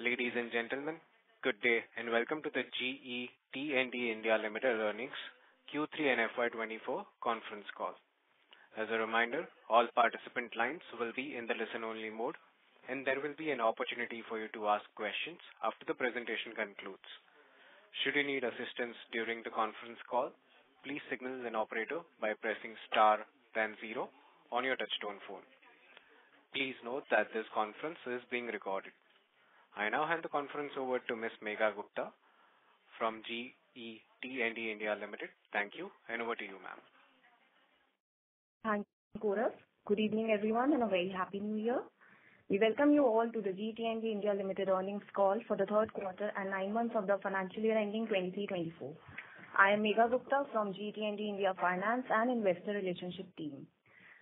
Ladies and gentlemen, good day, and welcome to the GE T&D India Limited Earnings Q3 and FY 2024 conference call. As a reminder, all participant lines will be in the listen-only mode, and there will be an opportunity for you to ask questions after the presentation concludes. Should you need assistance during the conference call, please signal an operator by pressing star then zero on your touchtone phone. Please note that this conference is being recorded. I now hand the conference over to Ms. Megha Gupta from GE T&D India Limited. Thank you, and over to you, ma'am. Thank you, Gaurav. Good evening, everyone, and a very happy New Year. We welcome you all to the GE T&D India Limited earnings call for the third quarter and nine months of the financial year ending 2023-2024. I am Megha Gupta from GE T&D India Finance and Investor Relationship team.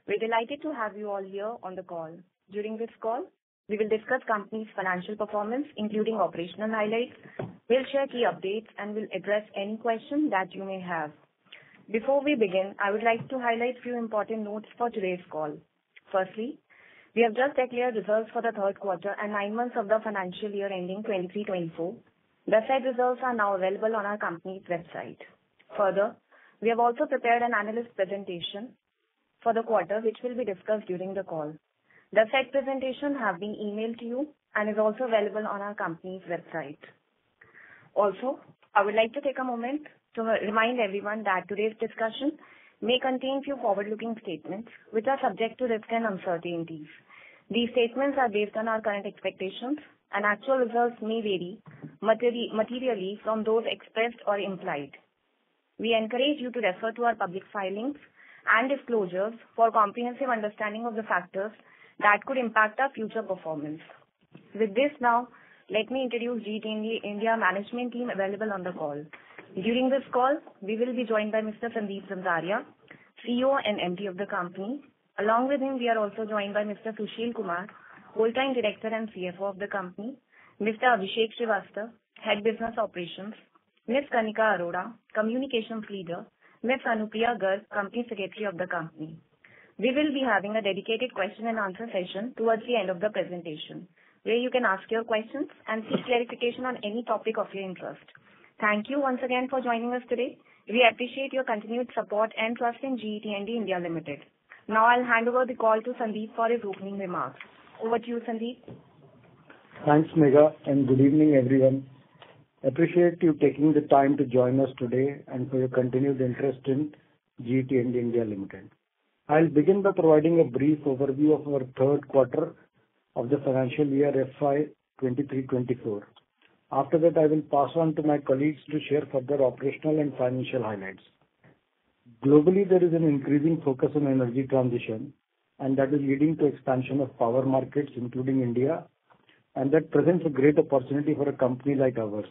We're delighted to have you all here on the call. During this call, we will discuss company's financial performance, including operational highlights. We'll share key updates, and we'll address any questions that you may have. Before we begin, I would like to highlight few important notes for today's call. Firstly, we have just declared results for the third quarter and nine months of the financial year ending 2023-2024. The said results are now available on our company's website. Further, we have also prepared an analyst presentation for the quarter, which will be discussed during the call. The said presentation have been emailed to you and is also available on our company's website. Also, I would like to take a moment to remind everyone that today's discussion may contain few forward-looking statements, which are subject to risks and uncertainties. These statements are based on our current expectations, and actual results may vary materially from those expressed or implied. We encourage you to refer to our public filings and disclosures for comprehensive understanding of the factors that could impact our future performance. With this now, let me introduce GE India management team available on the call. During this call, we will be joined by Mr. Sandeep Zanzaria, CEO and MD of the company. Along with him, we are also joined by Mr. Sushil Kumar, Whole-time Director and CFO of the company, Mr. Abhishek Srivastava, Head Business Operations, Ms. Kanika Arora, Communications Leader, Ms. Anupriya Garg, Company Secretary of the company. We will be having a dedicated question and answer session towards the end of the presentation, where you can ask your questions and seek clarification on any topic of your interest. Thank you once again for joining us today. We appreciate your continued support and trust in GE T&D India Limited. Now I'll hand over the call to Sandeep for his opening remarks. Over to you, Sandeep. Thanks, Megha, and good evening, everyone. Appreciate you taking the time to join us today and for your continued interest in GE T&D India Limited. I'll begin by providing a brief overview of our third quarter of the financial year FY 2023-2024. After that, I will pass on to my colleagues to share further operational and financial highlights. Globally, there is an increasing focus on energy transition, and that is leading to expansion of power markets, including India, and that presents a great opportunity for a company like ours.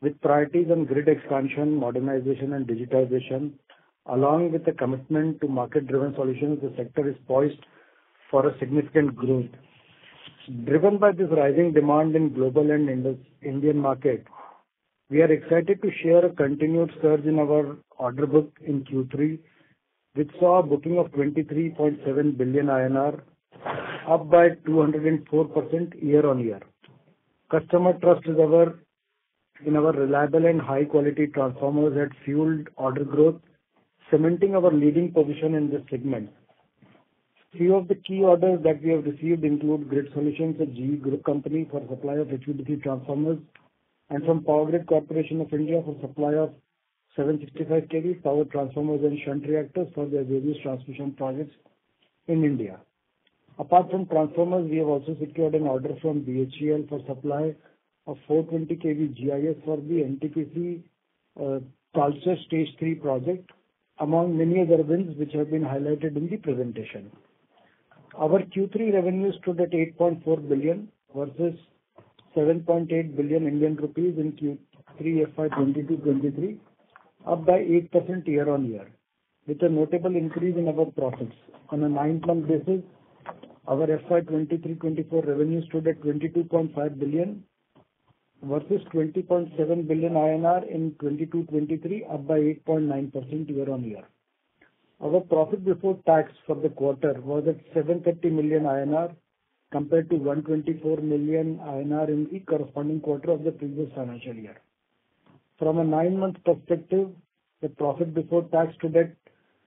With priorities on grid expansion, modernization, and digitization, along with the commitment to market-driven solutions, the sector is poised for a significant growth. Driven by this rising demand in global and Indian market, we are excited to share a continued surge in our order book in Q3, which saw a booking of 23.7 billion INR, up by 204% year-on-year. Customer trust in our reliable and high-quality transformers had fueled order growth, cementing our leading position in this segment. Few of the key orders that we have received include Grid Solutions, a GE group company, for supply of HVDC transformers, and from Power Grid Corporation of India for supply of 765 kV power transformers and shunt reactors for their various transmission projects in India. Apart from transformers, we have also secured an order from BHEL for supply of 420 kV GIS for the NTPC uh, Talcher Stage 3 project, among many other wins, which have been highlighted in the presentation. Our Q3 revenues stood at 8.4 billion versus 7.8 billion Indian rupees in Q3 FY 2022-2023, up by 8% year-on-year, with a notable increase in our profits. On a nine-month basis, our FY 2023-2024 revenues stood at 22.5 billion versus 20.7 billion INR in 2022-2023, up by 8.9% year-on-year. Our profit before tax for the quarter was at 730 million INR compared to 124 million INR in the corresponding quarter of the previous financial year. From a nine-month perspective, the profit before tax stood at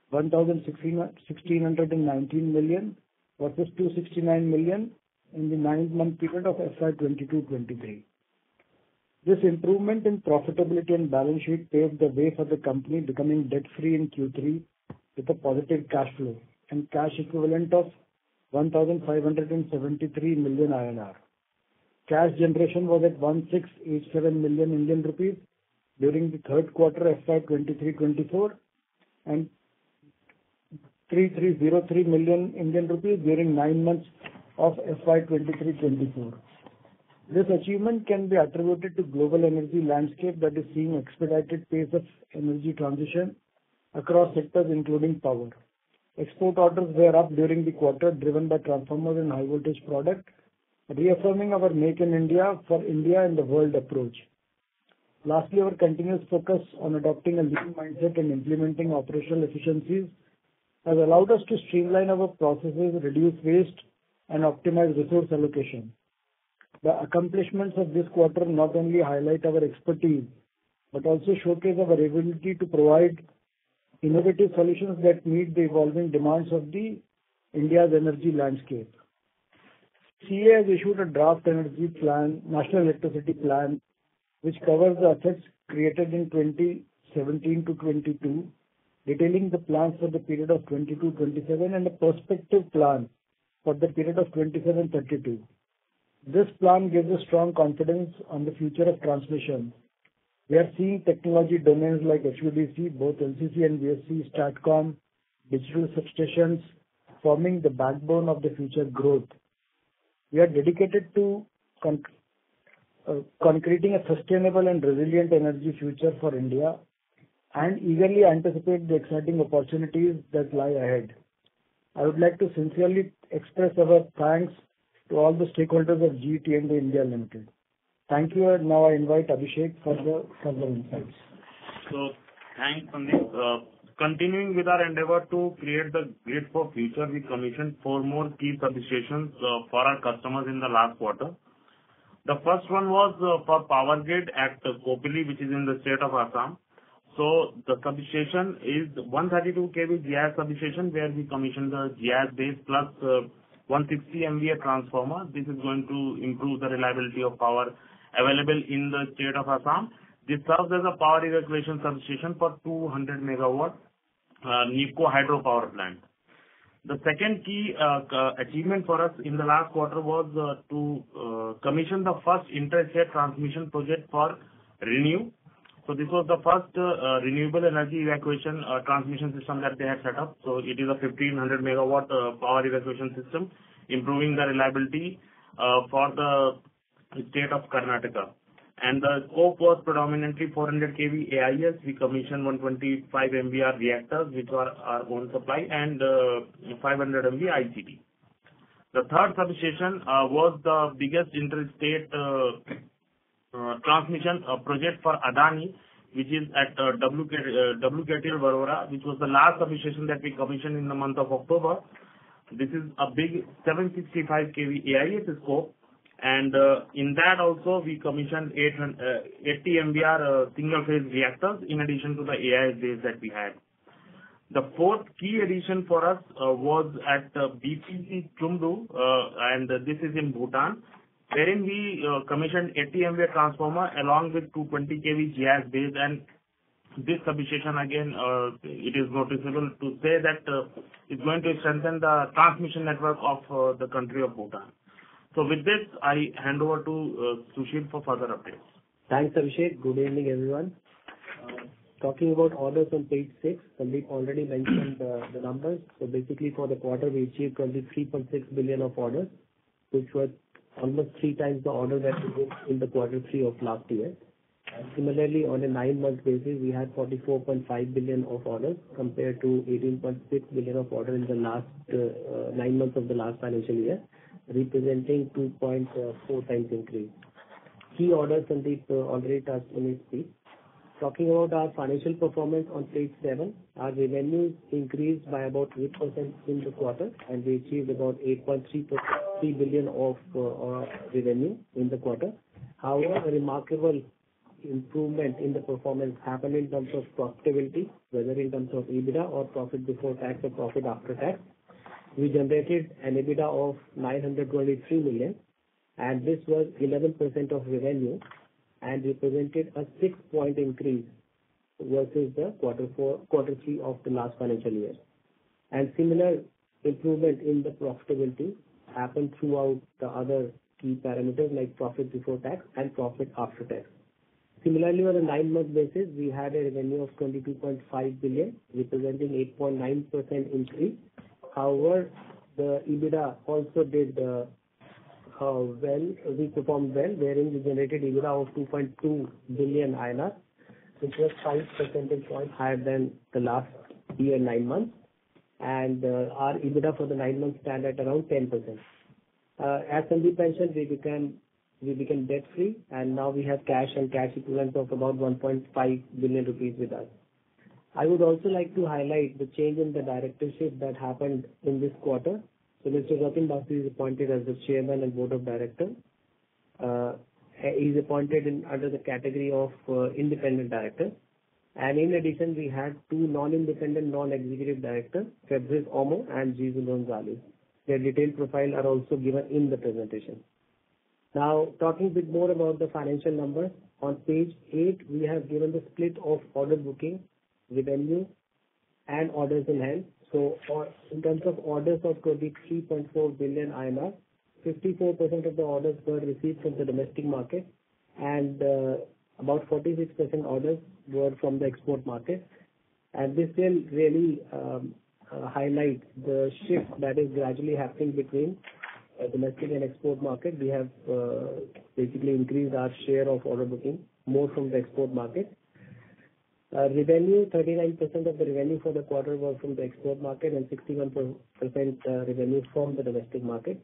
1,619 million versus 269 million in the nine-month period of FY 2022-23. This improvement in profitability and balance sheet paved the way for the company becoming debt-free in Q3 with a positive cash flow and cash equivalent of 1,573 million INR. Cash generation was at 1,687 million Indian rupees during the third quarter FY 2023-24 and 3,303 million Indian rupees during nine months of FY 2023-24. This achievement can be attributed to global energy landscape that is seeing expedited pace of energy transition across sectors, including power. Export orders were up during the quarter, driven by transformers and high voltage product, reaffirming our Make in India for India and the world approach. Lastly, our continuous focus on adopting a lean mindset and implementing operational efficiencies has allowed us to streamline our processes, reduce waste, and optimize resource allocation. The accomplishments of this quarter not only highlight our expertise, but also showcase our ability to provide innovative solutions that meet the evolving demands of the India's energy landscape. CEA has issued a draft energy plan, National Electricity Plan, which covers the assets created in 2017 to 2022, detailing the plans for the period of 2022-2027 and a prospective plan for the period of 2027-2032. This plan gives us strong confidence on the future of transmission. We are seeing technology domains like HVDC, both LCC and VSC, STATCOM, digital substations, forming the backbone of the future growth. We are dedicated to uh, concreting a sustainable and resilient energy future for India and eagerly anticipate the exciting opportunities that lie ahead. I would like to sincerely express our thanks to all the stakeholders of GE T&D India Limited. Thank you, and now I invite Abhishek for the further insights. So, thanks, Sandeep. Uh, continuing with our endeavor to create the grid for future, we commissioned four more key substations uh, for our customers in the last quarter. The first one was uh, for Power Grid at Kopili, which is in the state of Assam. So the substation is 132 kV GIS substation, where we commissioned the GIS bays plus 160 MVA transformer. This is going to improve the reliability of power available in the state of Assam. This serves as a power evacuation substation for 200 MW uh, NEEPCO hydropower plant. The second key uh, achievement for us in the last quarter was uh, to commission the first interstate transmission project for ReNew. So, this was the first uh, renewable energy evacuation uh, transmission system that they had set up. So it is a 1,500 MW uh, power evacuation system, improving the reliability for the state of Karnataka. And the scope was predominantly 400 kV AIS. We commissioned 125 MVAR reactors, which are our own supply, and 500 MV ICT. The third substation was the biggest interstate Uh, transmission project for Adani, which is at uh, WKTL uh, Warora, which was the last substation that we commissioned in the month of October. This is a big 765 kV AIS scope, and in that also we commissioned 80 MVAR single-phase reactors in addition to the AIS bays that we had. The fourth key addition for us was at BPC Chumdu, and this is in Bhutan, wherein we uh, commissioned 80 MVA transformer along with 220 kV GIS bays. And this substation, again, uh, it is noticeable to say that uh, it's going to strengthen the transmission network of the country of Bhutan. So with this, I hand over to Sushil for further updates. Thanks, Abhishek. Good evening, everyone. Talking about orders on page six, Sandeep already mentioned the numbers. So basically for the quarter, we achieved 23.6 billion of orders, which was almost three times the order that we booked in the quarter three of last year. Similarly, on a nine-month basis, we had 44.5 billion of orders compared to 18.6 billion of order in the last uh, nine months of the last financial year, representing 2.4 times increase. Key orders, Sandeep uh, already touched on speech. Talking about our financial performance on page seven, our revenues increased by about 8% in the quarter, and we achieved about 8.3% 3 billion of uh, revenue in the quarter. However, a remarkable improvement in the performance happened in terms of profitability, whether in terms of EBITDA or profit before tax or profit after tax. We generated an EBITDA of 923 million, and this was 11% of revenue and represented a 6-point increase versus the quarter three of the last financial year. And similar improvement in the profitability happened throughout the other key parameters like profit before tax and profit after tax. Similarly, on a nine-month basis, we had a revenue of 22.5 billion, representing 8.9% increase. However, the EBITDA also did well. Well, we performed well, wherein we generated EBITDA of 2.2 billion INR, which was 5 percentage points higher than the last year nine months. And uh, our EBITDA for the nine months stand at around 10%. Uh, as Sandeep mentioned, we became we became debt-free, and now we have cash and cash equivalents of about 1.5 billion rupees with us. I would also like to highlight the change in the directorship that happened in this quarter. Mr. Jatin Basu is appointed as the Chairman and Board of Directors. Uh, He's appointed in under the category of uh, independent director. And in addition, we had two non-independent, non-executive directors, Fabrice Omo and Jesus Gonzalez. Their detailed profile are also given in the presentation. Now, talking a bit more about the financial numbers. On page eight, we have given the split of order booking, revenue, and orders in hand. So, in terms of orders of 23.4 billion INR, 54% of the orders were received from the domestic market and uh, about 46% orders were from the export market. And this will really um, uh, highlight the shift that is gradually happening between uh, domestic and export market. We have basically increased our share of order booking more from the export market. Uh, revenue, 39% of the revenue for the quarter was from the export market and 61% uh, revenue from the domestic market.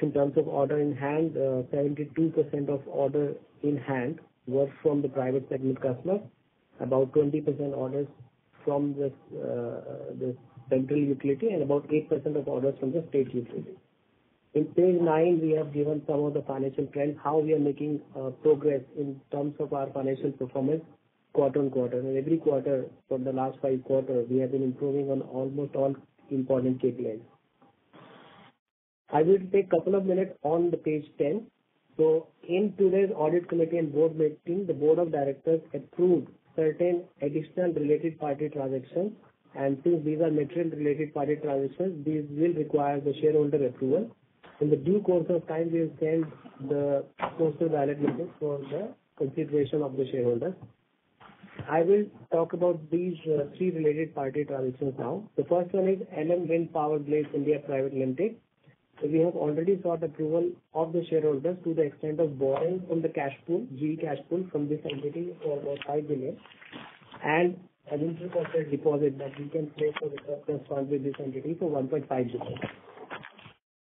In terms of order in hand, uh, 72% of order in hand was from the private segment customers, about 20% orders from the central utility, and about 8% of orders from the state utility. In page nine, we have given some of the financial trends, how we are making progress in terms of our financial performance quarter-on-quarter. And every quarter for the last five quarters, we have been improving on almost all important KPIs. I will take a couple of minutes on the page 10. In today's audit committee and board meeting, the board of directors approved certain additional related party transactions. And since these are material related party transactions, these will require the shareholder approval. In the due course of time, we will send the postal ballot notice for the consideration of the shareholders. I will talk about these uh, three related party transactions now. The first one is LM Wind Power Blades India Private Limited. We have already sought approval of the shareholders to the extent of borrowing from the cash pool, GE cash pool from this entity for about 5 billion and an inter-corporate deposit that we can place for the surplus funds with this entity for 1.5 billion.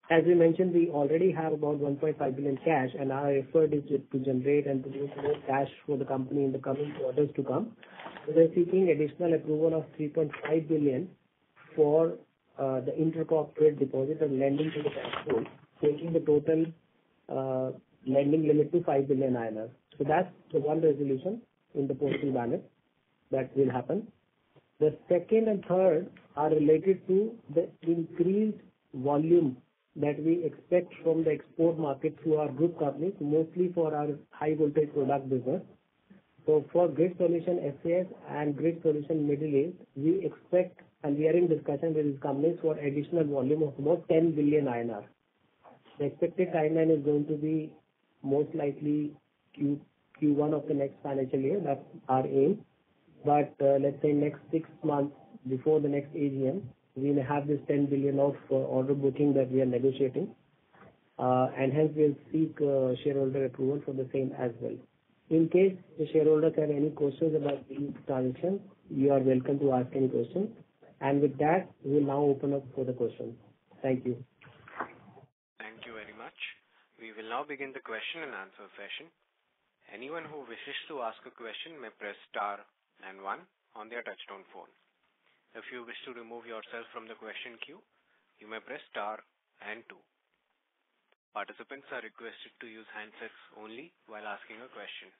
As we mentioned, we already have about 1.5 billion cash, and our effort is to generate and produce more cash for the company in the coming quarters to come. We are seeking additional approval of 3.5 billion for uh, the inter-corporate deposit and lending to the cash pool, taking the total uh, lending limit to 5 billion INR. That's the one resolution in the postal ballot that will happen. The second and third are related to the increased volume that we expect from the export market through our group companies, mostly for our high voltage product business. So for Grid Solutions SAS and Grid Solutions Middle East, we expect, and we are in discussion with these companies for additional volume of about 10 billion INR. The expected timeline is going to be most likely Q1 of the next financial year. That's our aim. But uh, let's say next six months before the next AGM, we may have this 10 billion of order booking that we are negotiating. Uh and hence we'll seek shareholder approval for the same as well. In case the shareholders have any questions about these transactions, you are welcome to ask any questions. And with that, we'll now open up for the questions. Thank you. Thank you very much. We will now begin the question and answer session. Anyone who wishes to ask a question may press star and one on their touchtone phone. If you wish to remove yourself from the question queue, you may press star and two. Participants are requested to use handsets only while asking a question.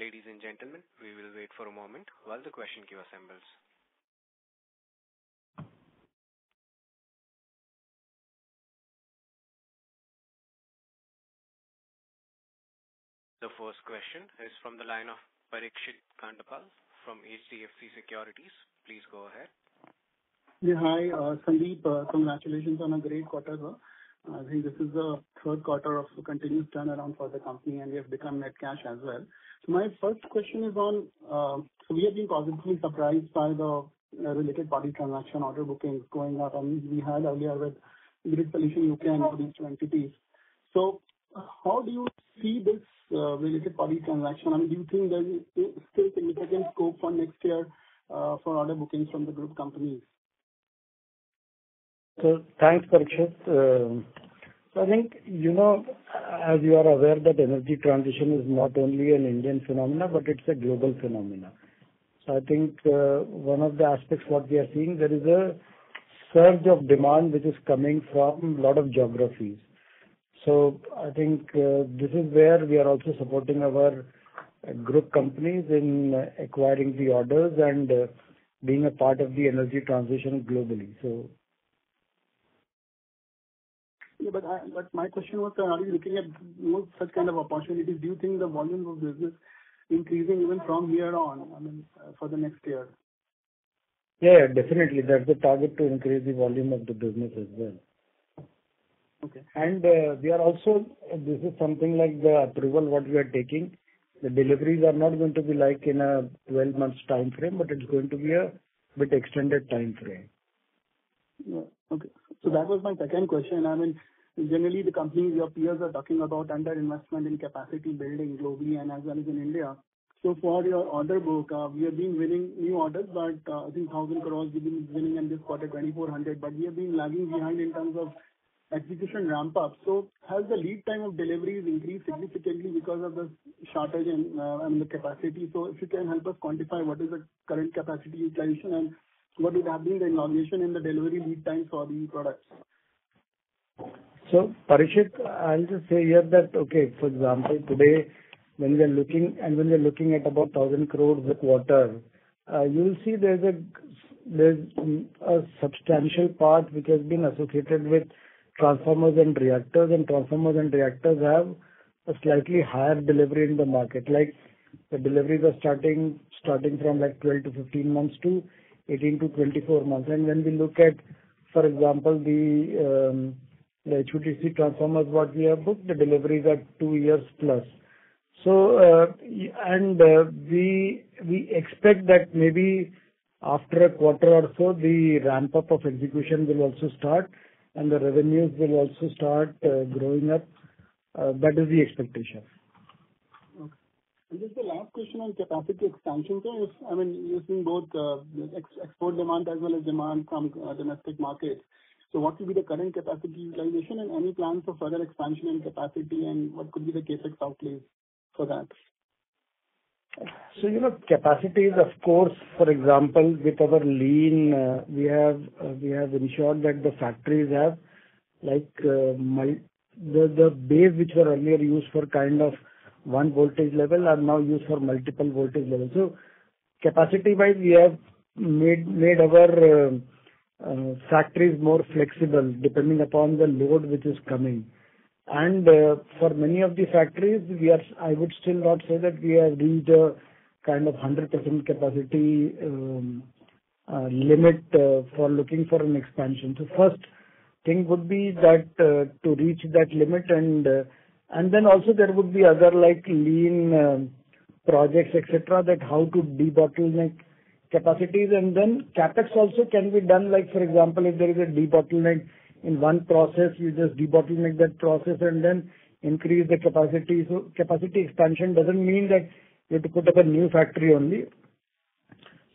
Ladies and gentlemen, we will wait for a moment while the question queue assembles. The first question is from the line of Parikshit Kandpal from HDFC Securities. Please go ahead. Yeah. Hi, uh, Sandeep. Uh, congratulations on a great quarter. I think this is the third quarter of continuous turnaround for the company, and we have become net cash as well. So my first question is on, uh, so, we have been positively surprised by the related party transaction order bookings going up. and we had earlier with Grid Solutions UK and these two entities. So, how do you see this related party transaction? I mean, do you think there is still significant scope for next year Uh, for order bookings from the group companies? So thanks, Parikshit. Um, I think, you know, as you are aware that energy transition is not only an Indian phenomenon, but it's a global phenomenon. I think, uh, one of the aspects what we are seeing, there is a surge of demand which is coming from a lot of geographies. So I think, uh, this is where we are also supporting our group companies in acquiring the orders and, uh, being a part of the energy transition globally. So yeah, but my question was, uh, are you looking at more such kind of opportunities? Do you think the volume of business increasing even from here on, I mean, uh, for the next year? Yeah, definitely. That's the target, to increase the volume of the business as well. Okay. And we are also, this is something like the approval what we are taking. The deliveries are not going to be like in a 12 months timeframe, but it's going to be a bit extended timeframe. Yeah. Okay. So that was my second question. I mean, generally the companies, your peers are talking about under-investment in capacity building globally and as well as in India. So for your order book, uh, we have been winning new orders, but uh, I think 1,000 crore we've been winning in this quarter, 2,400 crore, but we have been lagging behind in terms of execution ramp up. So has the lead time of deliveries increased significantly because of the shortage in uh, the capacity? So if you can help us quantify what is the current capacity utilization and what would have been the elongation in the delivery lead time for the products? So Parikshit, I'll just say here that, okay, for example, today when we are looking and when we're looking at about 1,000 crore a quarter, uh, you'll see there's a substantial part which has been associated with transformers and reactors, and transformers and reactors have a slightly higher delivery in the market. Like, the deliveries are starting starting from like 12-15 months to 18-24 months. And when we look at, for example, the um, HVDC transformers what we have booked, the deliveries are two years plus. So, uh, and uh, we expect that maybe after a quarter or so, the ramp up of execution will also start and the revenues will also start uh, growing up. Uh, that is the expectation. Okay. And just the last question on capacity expansion. I mean, you're seeing both uh, export demand as well as demand from domestic markets. So what will be the current capacity utilization and any plans for further expansion and capacity, and what could be the CapEx outlays for that? So you know, capacities of course, for example, with our lean, uh, we have uh we have ensured that the factories have like, uh, the bays which were earlier used for kind of one voltage level are now used for multiple voltage levels. So Capacity-wise, we have made made our uh, factories more flexible depending upon the load which is coming. And uh, for many of the factories, we are. I would still not say that we have reached a kind of 100% capacity um, uh, limit uh, for looking for an expansion. First thing would be that to reach that limit and and then also there would be other like lean um, projects, et cetera, that how to debottleneck capacities. And then CapEx also can be done, like for example, if there is a debottleneck in one process, you just debottleneck that process and then increase the capacity. So capacity expansion doesn't mean that you have to put up a new factory only.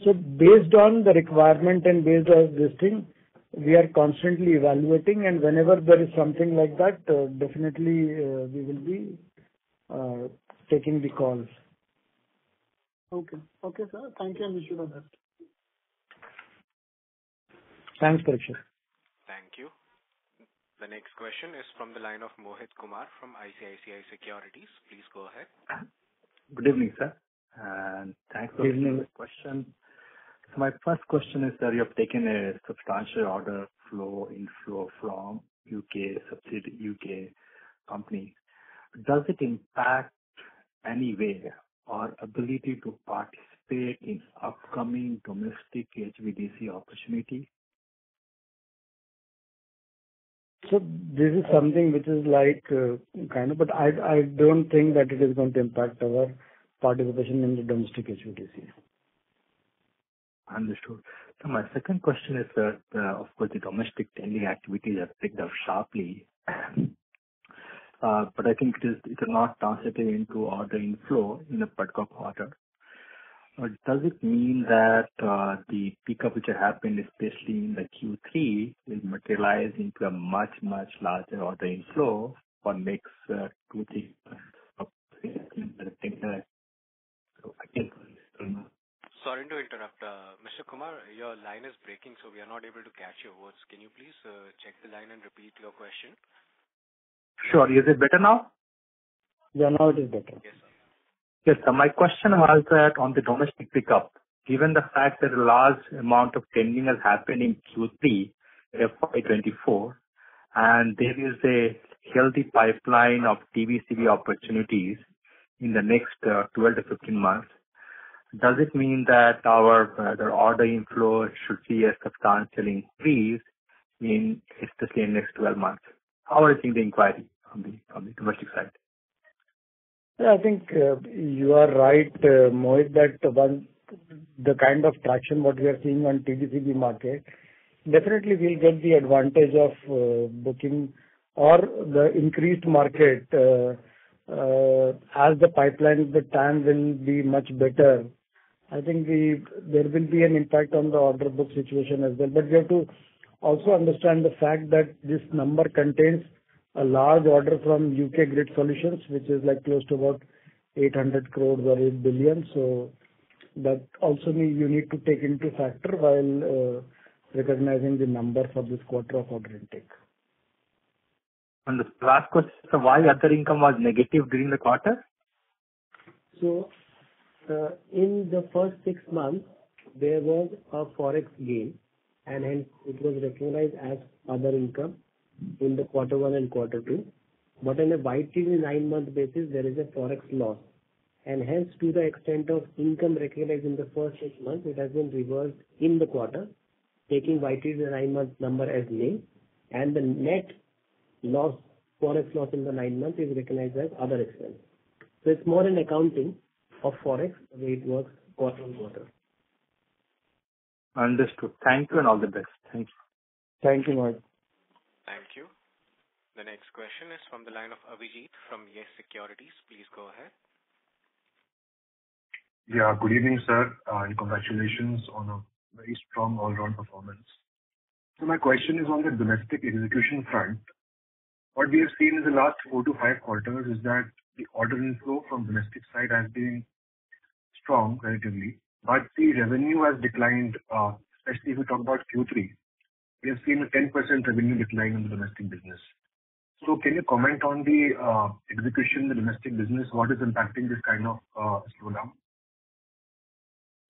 So based on the requirement and based on this thing, we are constantly evaluating and whenever there is something like that, uh, definitely, uh, we will be uh, taking the calls. Okay. Okay, sir. Thank you, and wish you the best. Thanks, Parikshit. Thank you. The next question is from the line of Mohit Kumar from ICICI Securities. Please go ahead. Good evening, sir, and thanks for taking the question. My first question is that you have taken a substantial order flow inflow from U.K. subsidiary, U.K. company. Does it impact any way our ability to participate in upcoming domestic HVDC opportunity? So this is something which is like, uh, kind of, but I don't think that it is going to impact our participation in the domestic HVDC. Understood. So my second question is that, uh, of course, the domestic tendering activities have picked up sharply. Uh, but I think it is not translating into order inflow in the particular quarter. Uh, does it mean that uh, the pickup which happened, especially in the Q3, will materialize into a much, much larger order inflow for next uh, two, three months? Sorry to interrupt. Mr. Kumar, your line is breaking, so we are not able to catch your words. Can you please check the line and repeat your question? Sure. Is it better now? Yeah, now it is better. Yes, sir. Yes. My question was that on the domestic pickup, given the fact that a large amount of tendering has happened in Q3 FY 2024, and there is a healthy pipeline of TBCB opportunities in the next uh, 12 to 15 months, does it mean that our uh, the order inflow should see a substantial increase in, especially in next 12 months? How are you seeing the inquiry on the domestic side? I think uh, you are right, uh, Mohit, that the kind of traction what we are seeing on TBCB market, definitely we'll get the advantage of uh, booking or the increased market as the pipeline, the time will be much better. I think there will be an impact on the order book situation as well. But we have to also understand the fact that this number contains a large order from UK Grid Solutions, which is like close to about 800 crores or 8 billion. That also you need to take into factor while uh, recognizing the number for this quarter of order intake. And the last question, why other income was negative during the quarter? So, uh, in the first six months, there was a Forex gain, and hence it was recognized as other income in the quarter one and quarter two. On a YTD nine-month basis, there is a Forex loss, and hence, to the extent of income recognized in the first six months, it has been reversed in the quarter, taking YTD nine-month number as nil, and the net loss, Forex loss in the nine months is recognized as other expense. So it's more an accounting of Forex, the way it works quarter-on-quarter. Understood. Thank you, and all the best. Thank you. Thank you, Mohit. Thank you. The next question is from the line of Abhijit from Yes Securities. Please go ahead. Yeah, good evening, sir, and congratulations on a very strong all-round performance. So my question is on the domestic execution front. What we have seen in the last four to five quarters is that the order inflow from domestic side has been strong relatively, but the revenue has declined, uh, especially if you talk about Q3. We have seen a 10% revenue decline in the domestic business. So can you comment on the uh, execution in the domestic business? What is impacting this kind of uh, slowdown?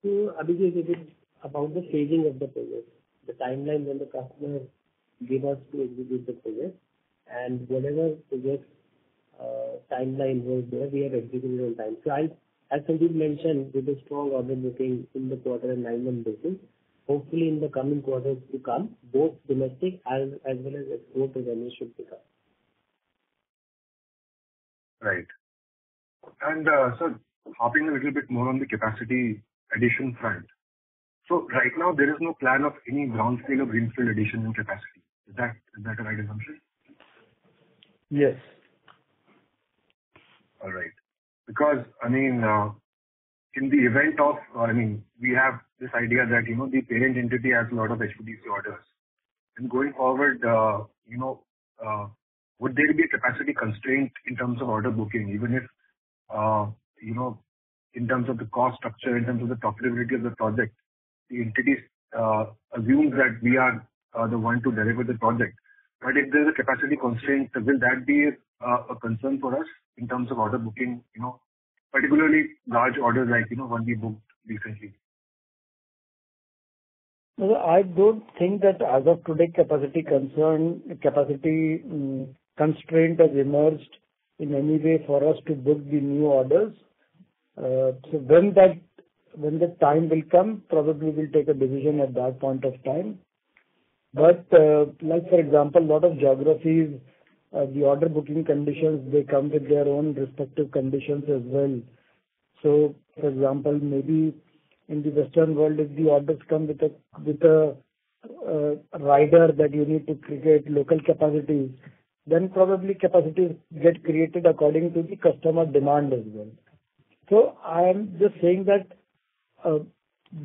So, Abhijit, it is about the phasing of the project, the timeline when the customer give us to execute the project, and whatever project uh, timeline was there, we have executed on time. As Sandeep mentioned, with the strong order booking in the quarter and nine-month basis, hopefully in the coming quarters to come, both domestic as well as export revenue should pick up. Right. And uh so hopping a little bit more on the capacity addition front. So right now, there is no plan of any brownfield or greenfield addition in capacity. Is that a right assumption? Yes. All right. Because, I mean, in the event of, uh, I mean, we have this idea that, you know, the parent entity has a lot of HVDC orders. And going forward, uh, you know, uh, would there be a capacity constraint in terms of order booking, even if, you know, in terms of the cost structure, in terms of the profitability of the project, the entities assumes that we are the one to deliver the project. but if there's a capacity constraint, will that be a concern for us in terms of order booking, you know, particularly large orders like, you know, one we booked recently? No, I don't think that as of today, capacity concern, capacity mm, constraint has emerged in any way for us to book the new orders. Uh, when that when the time will come, probably we'll take a decision at that point of time. But uh, like for example, a lot of geographies, Uh, the order booking conditions, they come with their own respective conditions as well. So for example, maybe in the Western world, if the orders come with a uh, rider that you need to create local capacities, then probably capacities get created according to the customer demand as well. So I am just saying that, uh,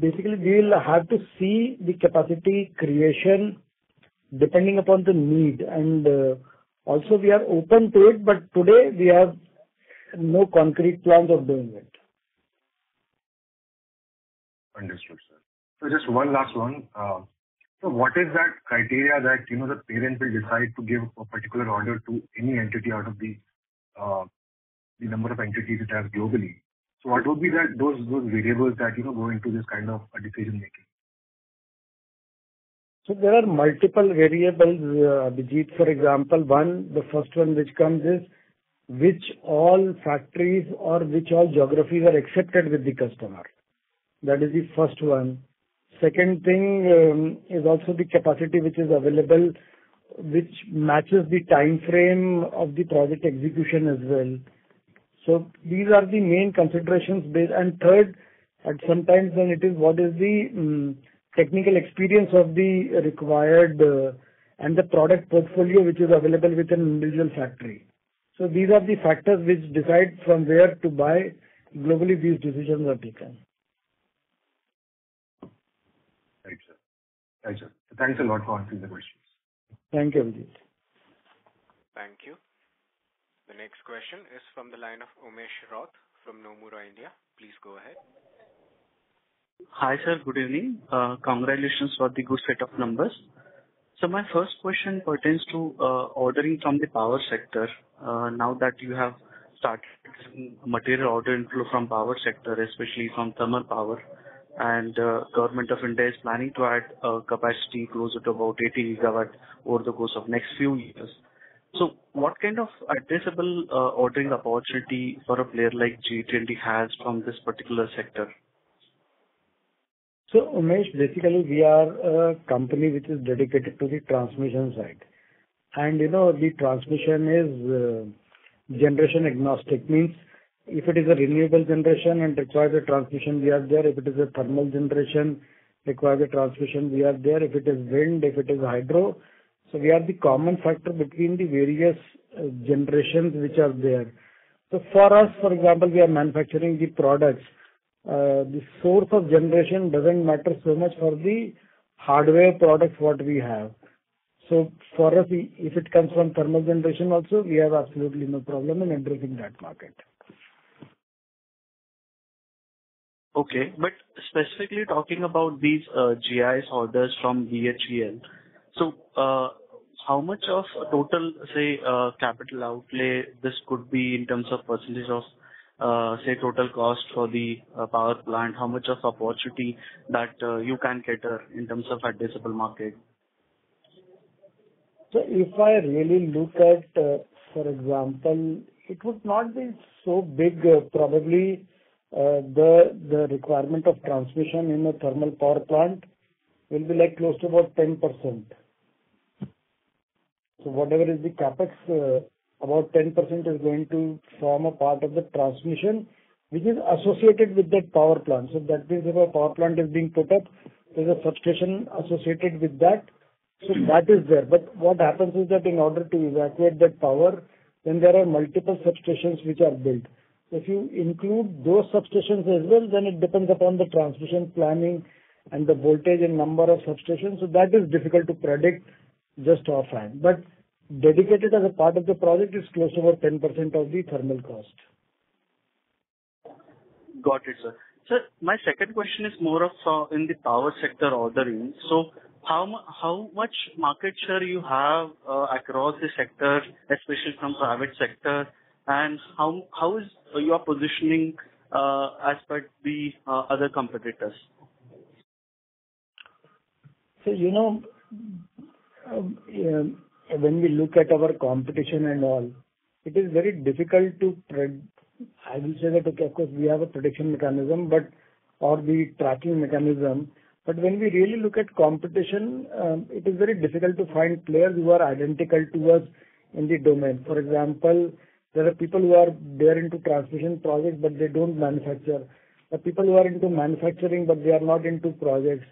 basically we'll have to see the capacity creation depending upon the need. Also we are open to it, but today we have no concrete plans of doing it. Understood, sir. So just one last one. So, what is that criteria that, you know, the parent will decide to give a particular order to any entity out of the uh, the number of entities it has globally? So what would be that, those variables that, you know, go into this kind of a decision-making? So there are multiple variables, uh, Abhijit. For example, one, the first one which comes is which all factories or which all geographies are accepted with the customer. That is the first one. Second thing, um, is also the capacity which is available, which matches the timeframe of the project execution as well. So these are the main considerations based. Third, at some times when it is what is the mm, technical experience of the required uh, and the product portfolio which is available within individual factory. So these are the factors which decide from where to buy. Globally, these decisions are taken. Right, sir. Thanks a lot for answering the questions. Thank you, Abhijit. Thank you. The next question is from the line of Umesh Raut from Nomura, India. Please go ahead. Hi, sir. Good evening. Uh, congratulations for the good set of numbers. So my first question pertains to uh, ordering from the power sector. Uh, now that you have started material order inflow from power sector, especially from thermal power, and Government of India is planning to add capacity closer to about 80 GW over the course of next few years. So what kind of addressable ordering opportunity for a player like GE T&D has from this particular sector? Umesh, basically we are a company which is dedicated to the transmission side. And you know, the transmission is uh, generation agnostic. Means if it is a renewable generation and requires a transmission, we are there. If it is a thermal generation requires a transmission, we are there. If it is wind, if it is hydro. So we are the common factor between the various uh, generations which are there. So for us, for example, we are manufacturing the products. Uh, the source of generation doesn't matter so much for the hardware products what we have. So for us, if it comes from thermal generation also, we have absolutely no problem in addressing that market. Okay. But specifically talking about these uh, GIS orders from BHEL. So uh, how much of total, say, capital outlay this could be in terms of percentage of, Uh, say, total cost for the uh, power plant? How much of opportunity that uh, you can cater in terms of addressable market? So if I really look at, for example, it would not be so big. Probably, the requirement of transmission in a thermal power plant will be like close to about 10%. So whatever is the CapEx, about 10% is going to form a part of the transmission which is associated with that power plant. So that means if a power plant is being put up, there's a substation associated with that. So that is there. But what happens is that in order to evacuate that power, then there are multiple substations which are built. If you include those substations as well, then it depends upon the transmission planning and the voltage and number of substations. So that is difficult to predict just offhand. Dedicated as a part of the project is close to about 10% of the thermal cost. Got it, sir. Sir, my second question is more of uh, in the power sector ordering. So how much market share you have uh, across the sector, especially from private sector, and how is your positioning uh, as per the other competitors? So you know, um, when we look at our competition and all, it is very difficult to I will say that, okay, of course, we have a prediction mechanism, but or the tracking mechanism. But when we really look at competition, um, it is very difficult to find players who are identical to us in the domain. For example, there are people who are there into transmission projects, but they don't manufacture. There are people who are into manufacturing, but they are not into projects.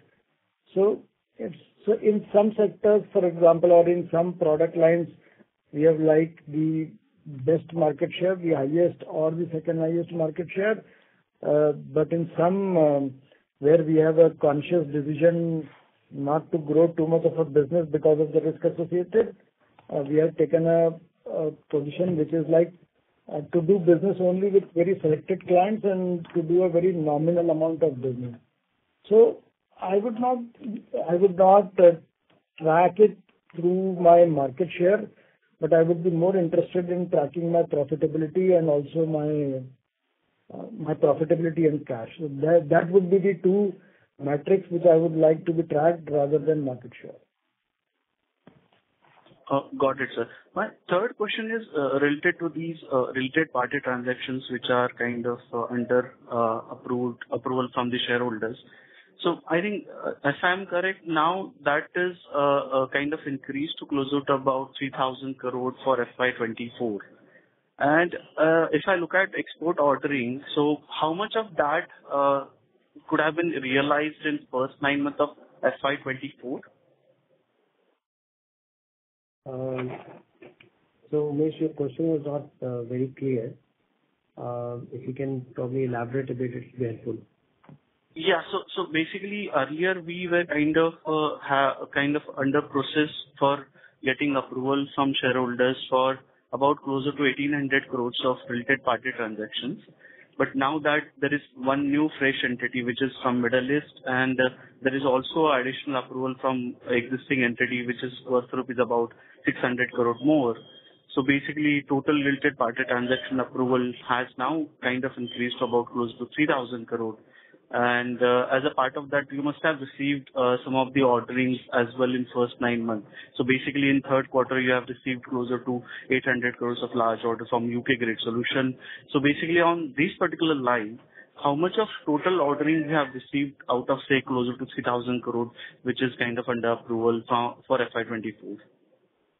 So in some sectors, for example, or in some product lines, we have like the best market share, the highest or the second highest market share. Uh, but in some, um, where we have a conscious decision not to grow too much of a business because of the risk associated, uh, we have taken a position which is like uh, to do business only with very selected clients and to do a very nominal amount of business. I would not I would not uh track it through my market share, but I would be more interested in tracking my profitability and also my uh, my profitability and cash. That would be the two metrics which I would like to be tracked rather than market share. Uh, got it, sir. My third question is uh, related to these related party transactions which are kind of under approval from the shareholders. I think, uh, if I'm correct, now that is uh, a kind of increased to closer to about 3,000 crore for FY 2024. Uh, if I look at export ordering, so how much of that could have been realized in first nine months of FY 2024? Um, Umesh, your question was not very clear. If you can probably elaborate a bit, it will be helpful. Yeah. So basically earlier we were kind of uh, kind of under process for getting approval from shareholders for about closer to 1,800 crores of related party transactions. But now that there is one new fresh entity which is from Middle East, and uh, there is also additional approval from existing entity which is worth rupees about 600 crore more. So basically total related party transaction approval has now kind of increased about close to 3,000 crore. And uh, as a part of that, you must have received uh, some of the orderings as well in first nine months. So basically in third quarter you have received closer to 800 crores of large order from UK Grid Solutions. Basically on this particular line, how much of total ordering you have received out of, say, closer to 3,000 crore, which is kind of under approval for FY 2024?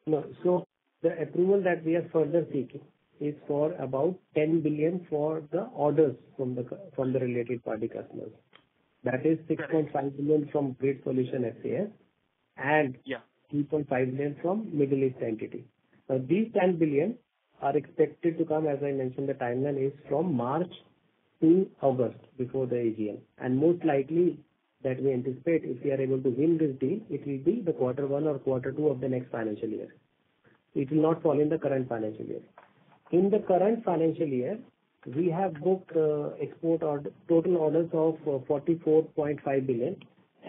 No. So the approval that we are further seeking is for about 10 billion for the orders from the from the related party customers. That is 6.5 billion from Grid Solutions SAS. Yeah. 3.5 billion from Middle East entity. Now, these 10 billion are expected to come, as I mentioned, the timeline is from March to August before the AGM. And most likely that we anticipate if we are able to win this deal, it will be the quarter one or quarter two of the next financial year. It will not fall in the current financial year. In the current financial year, we have booked uh, export total orders of 44.5 billion.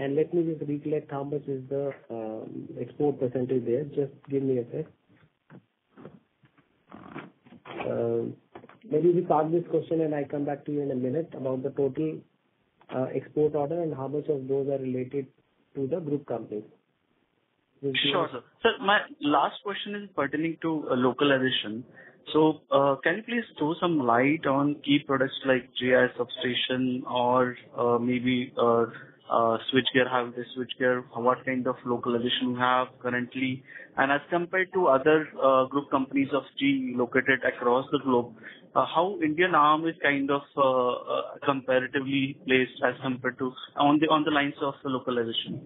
Let me just recollect how much is the um, export percentage there. Just give me a sec. Um, maybe we park this question and I come back to you in a minute about the total uh, export order and how much of those are related to the group companies. Sure, sir. Sir, my last question is pertaining to uh, localization. Uh, can you please throw some light on key products like GIS substation or uh, maybe switchgear, high-voltage switchgear, what kind of localization you have currently? And as compared to other uh, group companies of GE located across the globe, how Indian arm is kind of comparatively placed as compared to on the on the lines of localization?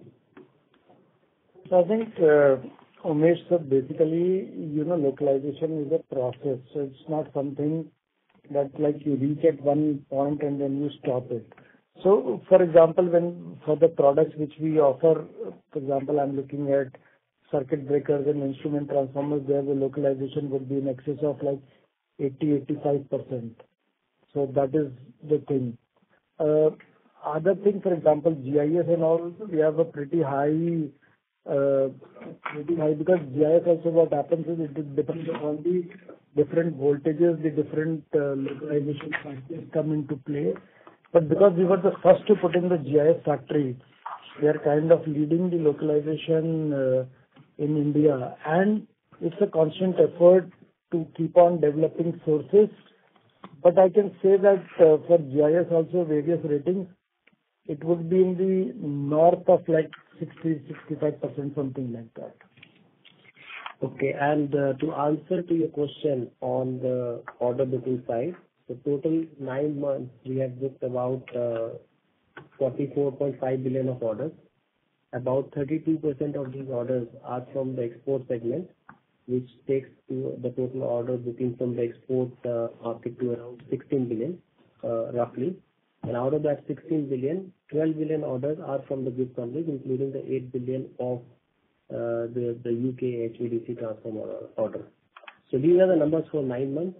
I think, Umesh, basically, you know, localization is a process. It's not something that like you reach at one point and then you stop it. So for example, when for the products which we offer, for example, I'm looking at circuit breakers and instrument transformers, there the localization would be in excess of like 80%-85%. So that is the thing. Uh, other thing, for example, GIS and all, we have a pretty high Uh, pretty high because GIS also what happens is it depends on the different voltages, the different uh, localization factors come into play. But because we were the first to put in the GIS factory, we are kind of leading the localization uh, in India. And it's a constant effort to keep on developing sources. But I can say that for GIS also various ratings, it would be in the north of like 60%-65%, something like that. Okay. And uh to answer to your question on the order booking side, the total nine months we have booked about 44.5 billion of orders. About 32% of these orders are from the export segment, which takes the total order booking from the export uh, market to around 16 billion, uh, roughly. Out of that 16 billion, 12 billion orders are from the group companies, including the 8 billion of uh, the U.K. HVDC transformer order. So these are the numbers for nine months.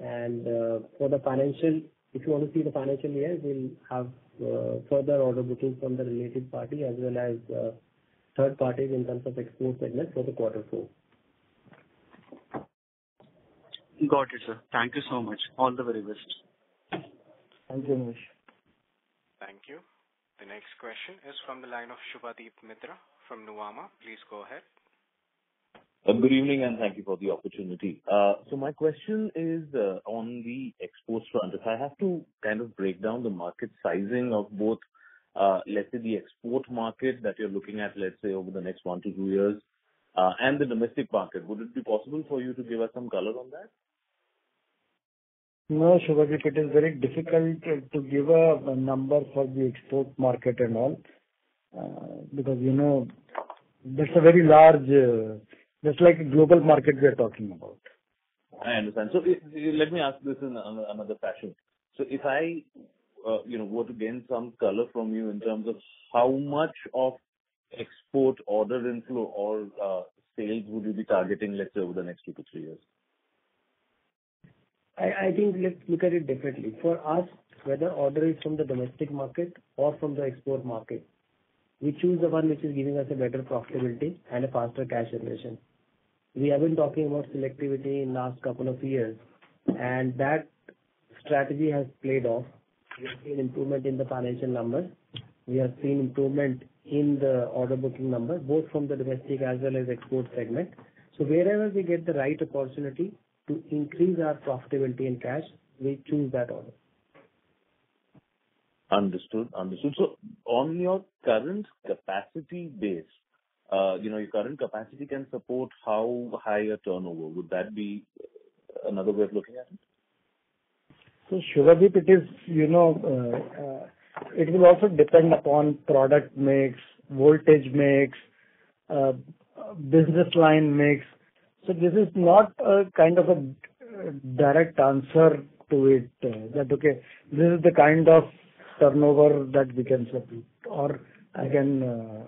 And uh, for the financial, if you want to see the financial year, we'll have uh, further order bookings from the related party as well as third parties in terms of export segment for the quarter four. Got it, sir. Thank you so much. All the very best. Thank you, Nimish. Thank you. The next question is from the line of Subhadip Mitra from Nuvama. Please go ahead. Uh, good evening, and thank you for the opportunity. Uh, so my question is uh, on the exports front. If I have to kind of break down the market sizing of both, let's say the export market that you're looking at, let's say over the next one to two years, and the domestic market, would it be possible for you to give us some color on that? No, Subhadip, it is very difficult to give a number for the export market and all, uh, because, you know, that's a very large, that's like a global market we are talking about. I understand. So, let me ask this in another fashion. So if I, uh, you know, were to gain some color from you in terms of how much of export order inflow or uh, sales would you be targeting, let's say, over the next two to three years? I think let's look at it differently. For us, whether order is from the domestic market or from the export market, we choose the one which is giving us a better profitability and a faster cash generation. We have been talking about selectivity in last couple of years, and that strategy has played off. We have seen improvement in the financial numbers. We have seen improvement in the order booking numbers, both from the domestic as well as export segment. So wherever we get the right opportunity to increase our profitability and cash, we choose that order. Understood. Understood. So on your current capacity base, uh, you know, your current capacity can support how high a turnover? Would that be uh, another way of looking at it? So, Subhadip, it is, you know, uh, it will also depend upon product mix, voltage mix, business line mix. So this is not a kind of a direct answer to it, uh, that okay, this is the kind of turnover that we can support or I can. Uh,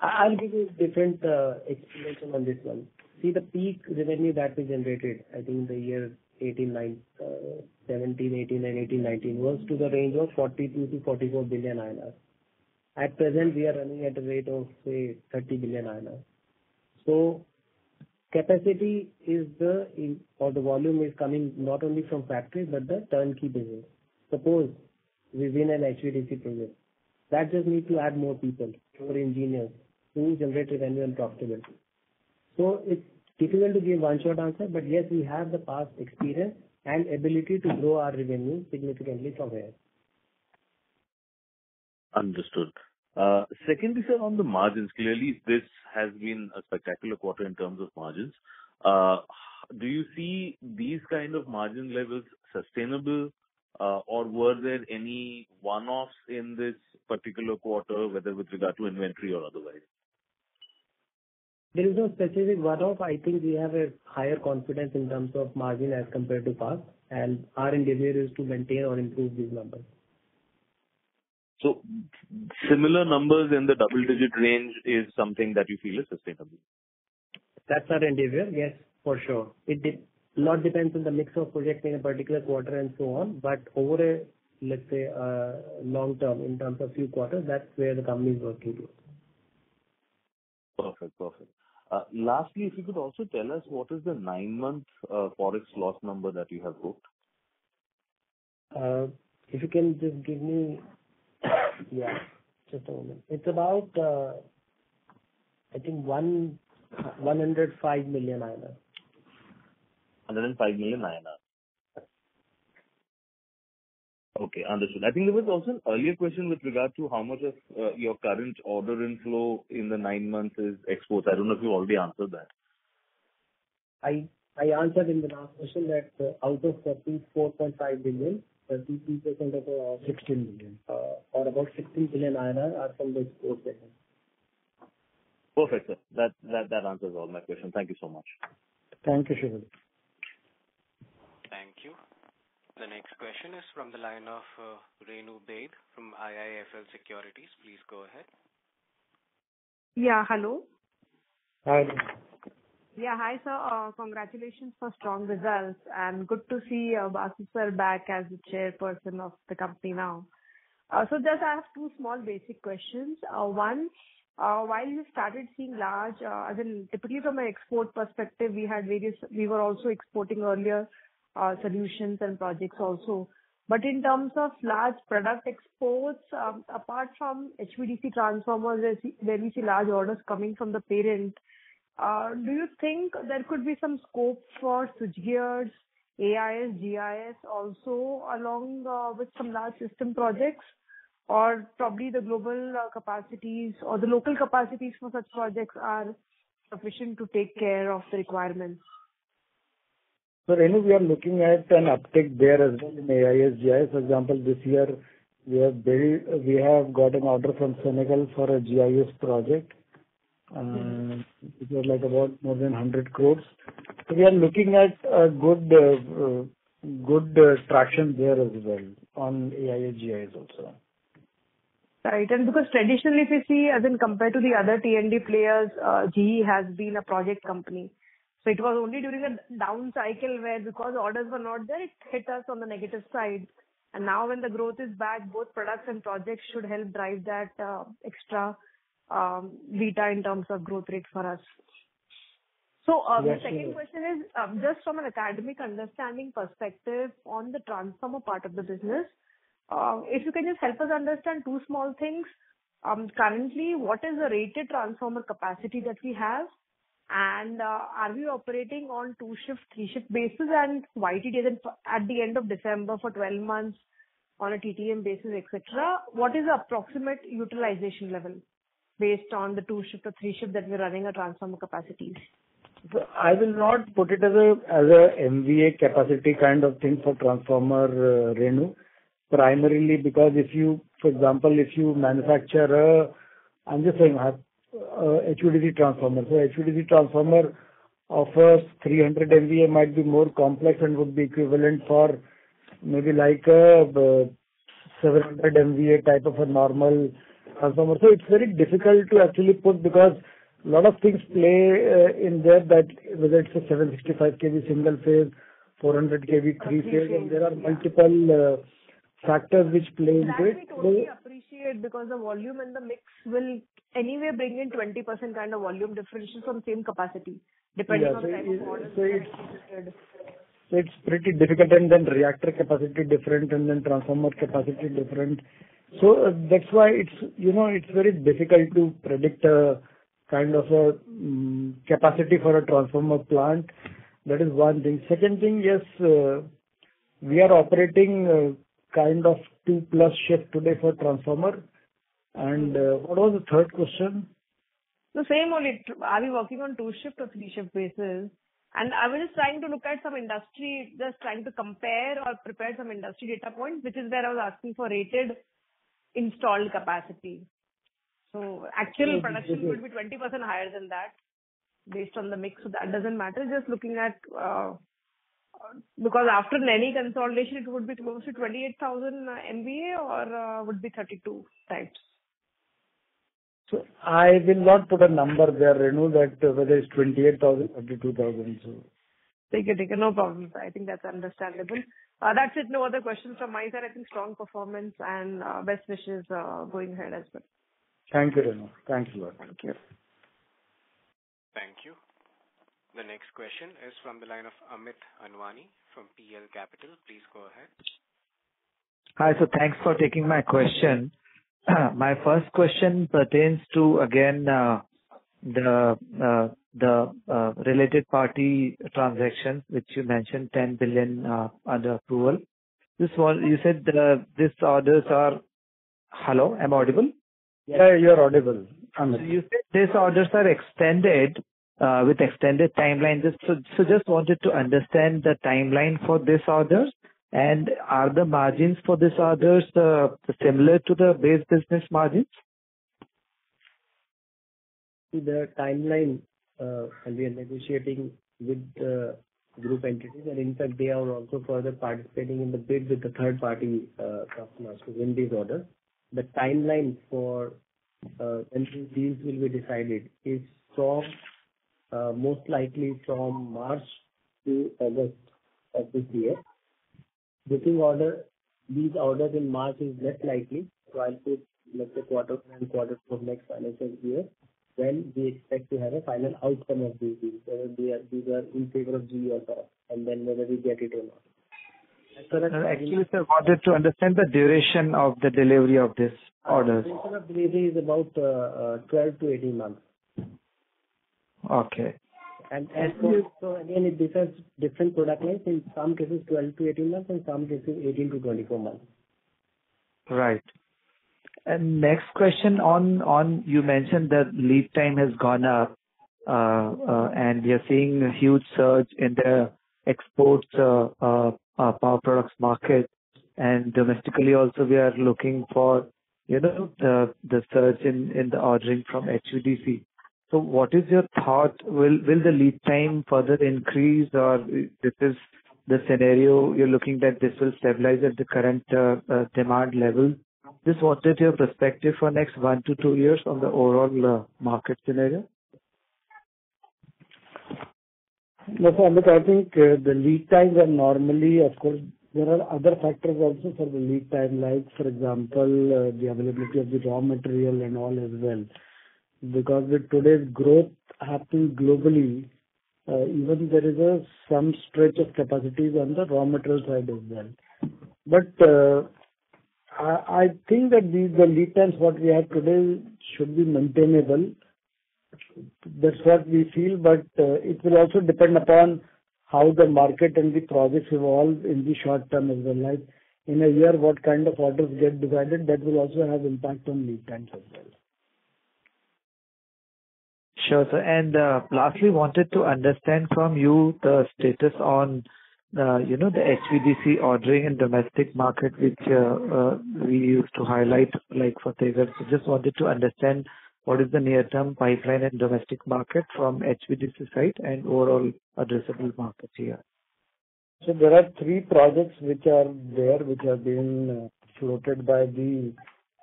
I'll give you different uh, explanation on this one. See the peak revenue that we generated, I think the year 2018, 2018 and 2019 was to the range of 42 billion-44 billion INR. At present, we are running at a rate of, say, 30 billion INR. Capacity is the or the volume is coming not only from factory but the turnkey business. Suppose we win an HVDC project, that just need to add more people, more engineers who generate revenue and profitability. So it's difficult to give one-shot answer, but yes, we have the past experience and ability to grow our revenue significantly from here. Understood. Uh, secondly, sir, on the margins, clearly this has been a spectacular quarter in terms of margins. Uh, do you see these kind of margin levels sustainable, uh, or were there any one-offs in this particular quarter, whether with regard to inventory or otherwise? There is no specific one-off. I think we have a higher confidence in terms of margin as compared to past, and our endeavor is to maintain or improve these numbers. So similar numbers in the double-digit range is something that you feel is sustainable? That's our endeavor, yes, for sure. It lot depends on the mix of projects in a particular quarter and so on. But over a, let's say, uh, long term, in terms of few quarters, that's where the company is working towards. Perfect. Perfect. Uh, lastly, if you could also tell us what is the nine-month uh, Forex loss number that you have booked? If you can just give me. Yeah, just a moment. It's about, uh, I think 105 million INR. 105 million INR. Okay, understood. I think there was also an earlier question with regard to how much of uh, your current order inflow in the nine months is exports. I don't know if you already answered that. I I answered in the last question that uh, out of 34.5 billion, 33% of 16 billion. Uh, or about 16 billion INR are from the export segment. Perfect, sir. That answers all my questions. Thank you so much. Thank you, Shravan. Thank you. The next question is from the line of uh, Renu Baid from IIFL Securities. Please go ahead. Yeah, hello. Hi. Yeah. Hi, sir. Uh, congratulations for strong results, and good to see uh, Basu sir back as the chairperson of the company now. Uh, so just I have two small basic questions. One, while you started seeing large, as in typically from an export perspective, we had various. We were also exporting earlier, solutions and projects also. But in terms of large product exports, um, apart from HVDC transformers, where we see large orders coming from the parent, do you think there could be some scope for switchgears, AIS, GIS also along with some large system projects? Or probably the global capacities or the local capacities for such projects are sufficient to take care of the requirements? Renu, we are looking at an uptick there as well in AIS, GIS. For example, this year we have built uh we have got an order from Senegal for a GIS project, Uh, which was like about more than 100 crores. So we are looking at a good uh, good uh, traction there as well on GIS also. Right. And because traditionally, if you see, as in compared to the other T&D players, GE has been a project company. So it was only during the down cycle where because orders were not there, it hit us on the negative side. And now when the growth is back, both products and projects should help drive that extra Um, beta in terms of growth rate for us. So uh, the second question is, um, just from an academic understanding perspective on the transformer part of the business, um, if you can just help us understand two small things. Currently, what is the rated transformer capacity that we have? And uh are we operating on two-shift, three-shift basis? And YTD at the end of December for 12 months on a TTM basis, et cetera, what is the approximate utilization level based on the two-shift or three-shift that we're running our transformer capacities? I will not put it as a MVA capacity kind of thing for transformer, uh, Renu. Primarily because if you, for example, if you manufacture, I'm just saying, HVDC transformer. HVDC transformer offers 300 MVA might be more complex and would be equivalent for maybe like, a uh, 700 MVA type of a normal Uh, transformer. So it's very difficult to actually put because a lot of things play uh, in there that whether it's a 765 kV single phase, 400 kV three-phase, and there are multiple uh, factors which play into it. That we totally appreciate because the volume and the mix will anyway bring in 20% kind of volume differential from same capacity, depending on the type of orders executed. It's pretty difficult. And then reactor capacity different and then transformer capacity different. So uh, that's why it's, you know, it's very difficult to predict a kind of a mm, capacity for a transformer plant. That is one thing. Second thing, yes, uh, we are operating uh, kind of two-plus shift today for transformer. And what was the third question? The same only. Are we working on two-shift or three-shift basis? And I was just trying to look at some industry, just trying to compare or prepare some industry data points, which is where I was asking for rated installed capacity. So actual production could be 20% higher than that based on the mix. So that doesn't matter. Just looking at, uh, because after any consolidation, it would be close to 28,000 MVA or uh, would be 32 types. So I will not put a number there, Renu, that whether it's 28,000 or 32,000. Take it. No problem. I think that's understandable. Uh, that's it. No other questions from my side. I think strong performance and uh, best wishes uh, going ahead as well. Thank you, Renu. Thanks a lot. Thank you. Thank you. The next question is from the line of Amit Anwani from PL Capital. Please go ahead. Hi, sir. Thanks for taking my question. My first question pertains to, again, the Uh, related party transactions, which you mentioned 10 billion uh, under approval. This one you said these orders are... Hello, am I audible? Yeah, you're audible, Amit. You said these orders are extended uh, with extended timelines. So so just wanted to understand the timeline for these orders. And are the margins for these orders similar to the base business margins? The timeline, Uh, and we are negotiating with the group entities, and in fact, they are also further participating in the bid with the third party uh, customers to win these orders. The timeline for uh, when these will be decided is from most likely from March to August of this year. These orders in March is less likely. so I'll put, let's say, quarter and quarter for next financial year, when we expect to have a final outcome of these deals, whether these are in favor of GE or not, and then whether we get it or not. Uh, actually, sir, wanted to understand the duration of the delivery of these orders. Uh, duration of delivery is about uh, 12-18 months. Okay. And so, again, it differs different product lines. In some cases, 12-18 months, in some cases, 18-24 months. Right. And next question on on, you mentioned that lead time has gone up, uh, uh, and we are seeing a huge surge in the exports uh, power products market. And domestically also, we are looking for, you know, the surge in the ordering from HVDC. So what is your thought? Will will the lead time further increase, or this is the scenario you're looking that this will stabilize at the current demand level? Just wanted your perspective for next one to two years on the overall uh, market scenario. Amit, I think, uh, the lead times are normally, of course, there are other factors also for the lead time, like, for example, uh, the availability of the raw material and all as well. Because with today's growth happening globally, even there is some stretch of capacities on the raw material side as well. I think that the lead times, what we have today, should be maintainable. That's what we feel, but uh, it will also depend upon how the market and the projects evolve in the short term as well. Like, in a year, what kind of orders get divided, that will also have impact on lead times as well. Sure, sir. And uh, lastly, wanted to understand from you the status on, Uh, you know, the HVDC ordering in domestic market, which uh, uh, we used to highlight, like for Tejas. Just wanted to understand what is the near-term pipeline in domestic market from HVDC side and overall addressable markets here? So there are three projects which are there, which are being floated by the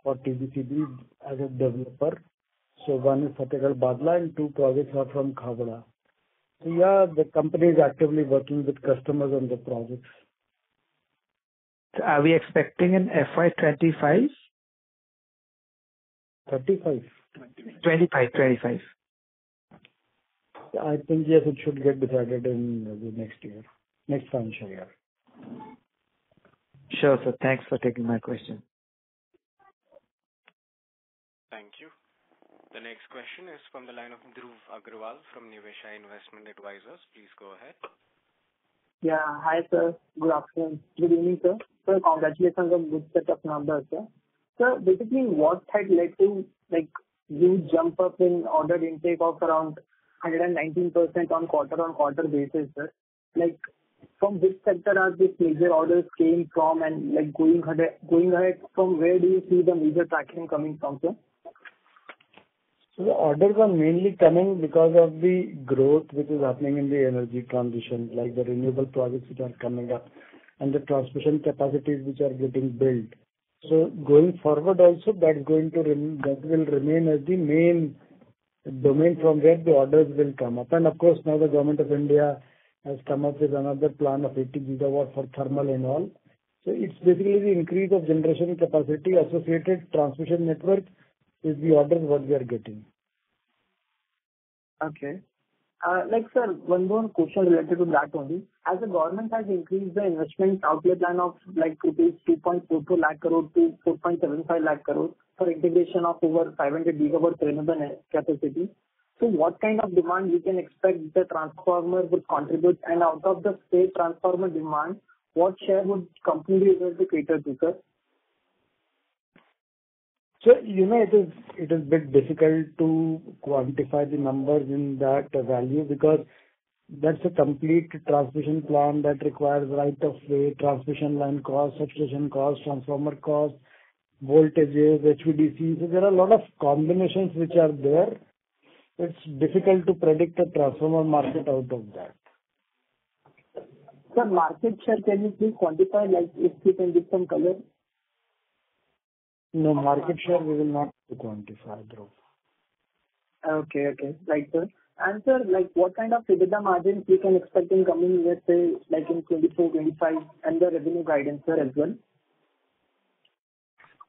TBCB as a developer. So one is Fatehgarh Bhadla, and two projects are from Khavda. Yeah, the company is actively working with customers on the projects. Are we expecting in FY 25? 35? 25, 25. I think, yes, it should get decided in the next year, next financial year. Sure, sir. Thanks for taking my question. Thank you. The next question is from the line of Dhruv Agarwal from Niveshaay Investment Advisors. Please go ahead. Yeah. Hi, sir. Good afternoon. Good evening, sir. Sir, congratulations on good set of numbers, sir. Sir, basically, what had led to, like, huge jump up in order intake of around 119% on quarter-on-quarter basis, sir? Like, from which sector are these major orders came from? And like, going ahead going ahead, from where do you see the major traction coming from, sir? The orders are mainly coming because of the growth which is happening in the energy transition, like the renewable projects which are coming up and the transmission capacities which are getting built. So going forward also, that going to that will remain as the main domain from where the orders will come up. And of course, now the Government of India has come up with another plan of 80 GW for thermal and all. So it's basically the increase of generation capacity, associated transmission network, is the orders what we are getting. Okay. Uh, like, sir, one more question related to that only. As the government has increased the investment outlay plan of like rupees 2.44 lakh crore to 4.75 lakh crore for integration of over 500 GW renewable capacity. So what kind of demand we can expect the transformer would contribute? And out of the state transformer demand, what share would company be able to cater to, sir? So you know, it is a bit difficult to quantify the numbers in that value because that's a complete transmission plan that requires right of way, transmission line cost, substation cost, transformer cost, voltages, HVDC. So there are a lot of combinations which are there. It's difficult to predict a transformer market out of that. Sir, market share, can you please quantify, like if you can give some color? No, market share we will not quantify, Dhruv. Okay. Okay. Right, sir. Sir, like what kind of EBITDA margins we can expect in coming, let's say, like in 2024, 2025 and the revenue guidance, sir, as well?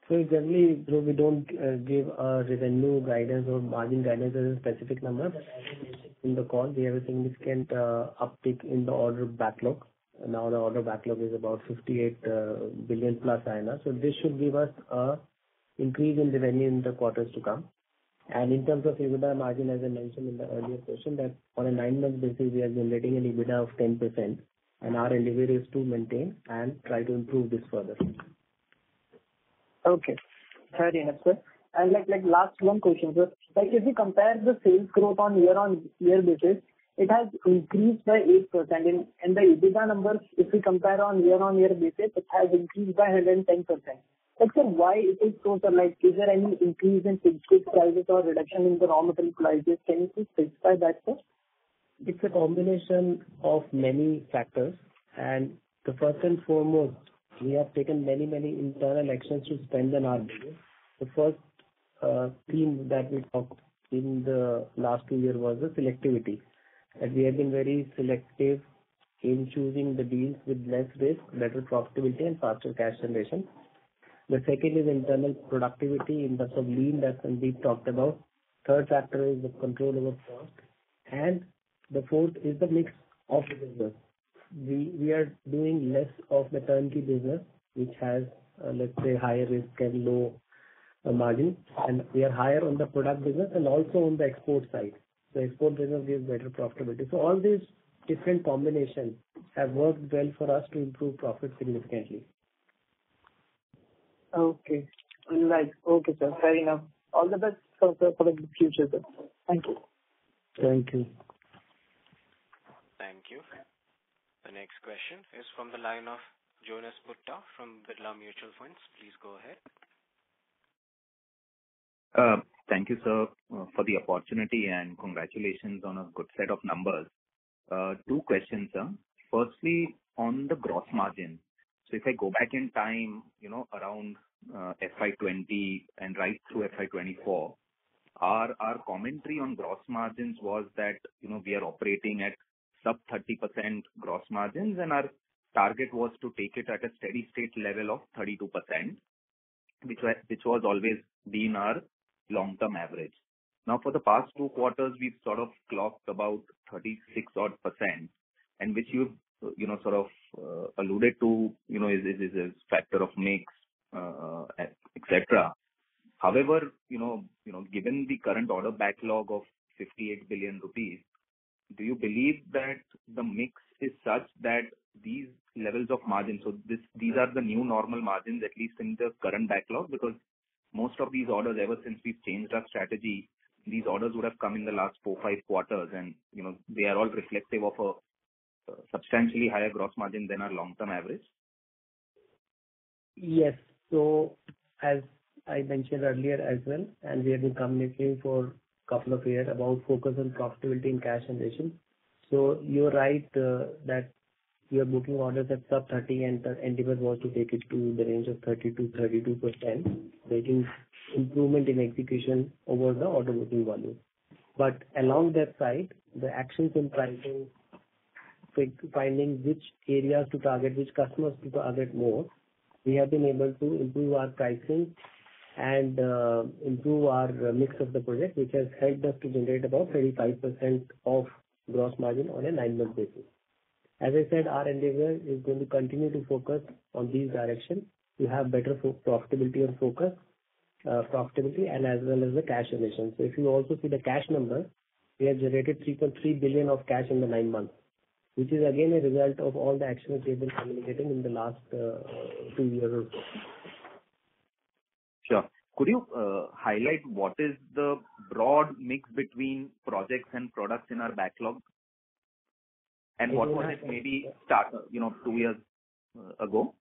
So generally, Dhruv, we don't uh, give a revenue guidance or margin guidance as a specific number. As I mentioned in the call, we have a significant uh, uptick in the order backlog. Now the order backlog is about 58 uh, billion plus INR. So, this should give us a increase in revenue in the quarters to come. And in terms of EBITDA margin, as I mentioned in the earlier question, that on a nine-month basis we are generating an EBITDA of 10%, and our endeavor is to maintain and try to improve this further. Okay. Fair enough, sir. Like like last one question, sir. Like if you compare the sales growth on year-on-year basis, it has increased by 8%. In and the EBITDA numbers, if we compare on year-on-year basis, it has increased by 110%. Sir, why it is so, sir? Like, is there any increase in fixed goods prices or reduction in the raw material prices? Can you please specify that, sir? It's a combination of many factors. And the first and foremost, we have taken many, many internal actions to strengthen our business. The first uh, theme that we talked in the last two years was the selectivity. And we have been very selective in choosing the deals with less risk, better profitability and faster cash generation. The second is internal productivity in terms of lean that Sandeep talked about. Third factor is the control over cost. And the fourth is the mix of the business. We are doing less of the turnkey business, which has, uh, let's say, higher risk and low uh, margin. And we are higher on the product business and also on the export side. The export business gives better profitability. So all these different combinations have worked well for us to improve profit significantly. Okay. Right. Okay, sir. Fair enough. All the best for the future, sir. Thank you. Thank you. Thank you. The next question is from the line of Jonas Bhutta from Birla Mutual Funds. Please go ahead. Uh, thank you, sir, uh, for the opportunity, and congratulations on a good set of numbers. Uh, two questions, sir. Firstly, on the gross margin. If I go back in time, you know, around uh, FY 2020 and right through FY 2024, our commentary on gross margins was that, you know, we are operating at sub-30% gross margins, and our target was to take it at a steady state level of 32%, which was which was always been our long-term average. Now, for the past two quarters, we've sort of clocked about 36 odd percent, %, and which you've, you know, sort of uh, alluded to, you know, is is a factor of mix, uh, et cetera. However, you know, given the current order backlog of 58 billion rupees, do you believe that the mix is such that these levels of margin, so this these are the new normal margins, at least in the current backlog? Because most of these orders, ever since we've changed our strategy, these orders would have come in the last four, five quarters and, you know, they are all reflective of a substantially higher gross margin than our long-term average. Yes. So as I mentioned earlier as well, and we have been communicating for a couple of years about focus on profitability and cash generation. You're right, uh, that we are booking orders at sub-30, and the endeavor was to take it to the range of 30%-32%, making improvement in execution over the order booking volume. But along that side, the actions in pricing, finding which areas to target, which customers to target more, we have been able to improve our pricing and uh, improve our mix of the project, which has helped us to generate about 35% of gross margin on a nine-month basis. As I said, our endeavor is going to continue to focus on these directions to have better profitability and focus, uh, profitability and as well as the cash generation. So, if you also see the cash number, we have generated 3.3 billion of cash in the nine months, which is again a result of all the actions we've been communicating in the last uh, two years or so. Sure. Could you uh, highlight what is the broad mix between projects and products in our backlog? And what was it maybe start, you know, two years uh, ago?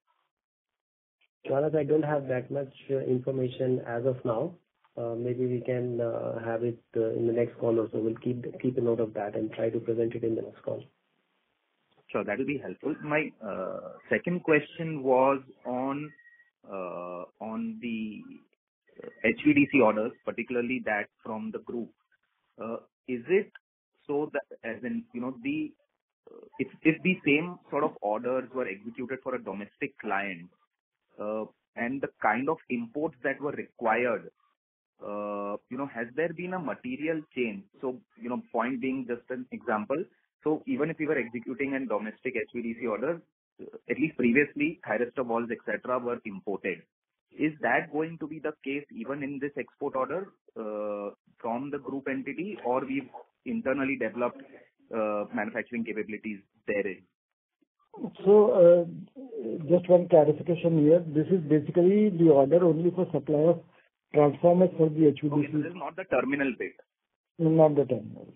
Jonas, I don't have that much information as of now. Maybe we can have it in the next call or so. We'll keep keep a note of that and try to present it in the next call. Sure. That will be helpful. My uh, second question was on uh, on the HVDC orders, particularly that from the group. Uh, is it so that as in, you know, the if the same sort of orders were executed for a domestic client, and the kind of imports that were required, you know, has there been a material change? So, you know, point being just an example. So even if you were executing a domestic HVDC order, at least previously, thyristor valves, et cetera, were imported. Is that going to be the case even in this export order uh, from the group entity or we've internally developed uh, manufacturing capabilities therein? So, uh, just one clarification here. This is basically the order only for supply of transformers for the HVDC. Okay. This is not the terminal bit. Not the terminal.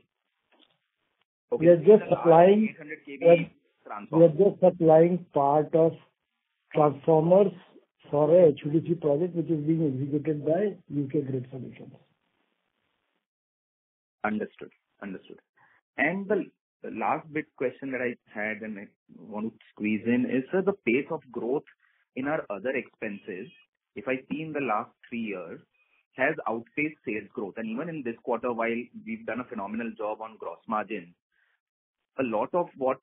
Okay. We are just supplying. 800 kV transformer. We are just supplying part of transformers for a HVDC project which is being executed by UK Grid Solutions. Understood. Understood. And the last bit question that I had and I want to squeeze in is, sir, the pace of growth in our other expenses, if I see in the last three years, has outpaced sales growth. And even in this quarter, while we've done a phenomenal job on gross margin, a lot of what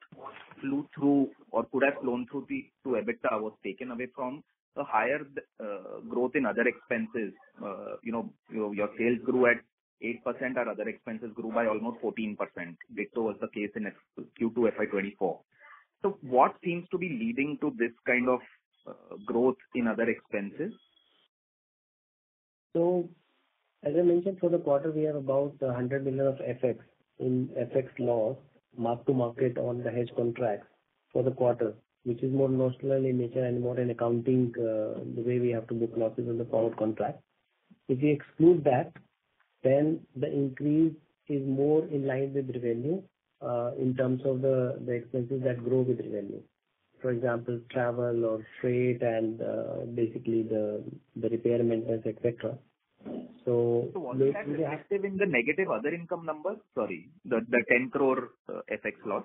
flew through or could have flown through to EBITDA was taken away from a higher uh, growth in other expenses. Uh, you know, your sales grew at 8%, our other expenses grew by almost 14%, which was the case in Q2 FY 2024. What seems to be leading to this kind of uh, growth in other expenses? So as I mentioned, for the quarter, we have about 100 million of FX, in FX loss mark-to-market on the hedge contracts for the quarter, which is more notional in nature and more in accounting, uh, the way we have to book losses on the forward contract. If we exclude that, then the increase is more in line with revenue, uh, in terms of the expenses that grow with revenue. For example, travel or freight and uh, basically the repair maintenance, et cetera. Was that reflective in the negative other income numbers? Sorry, the 10 crore uh, FX loss.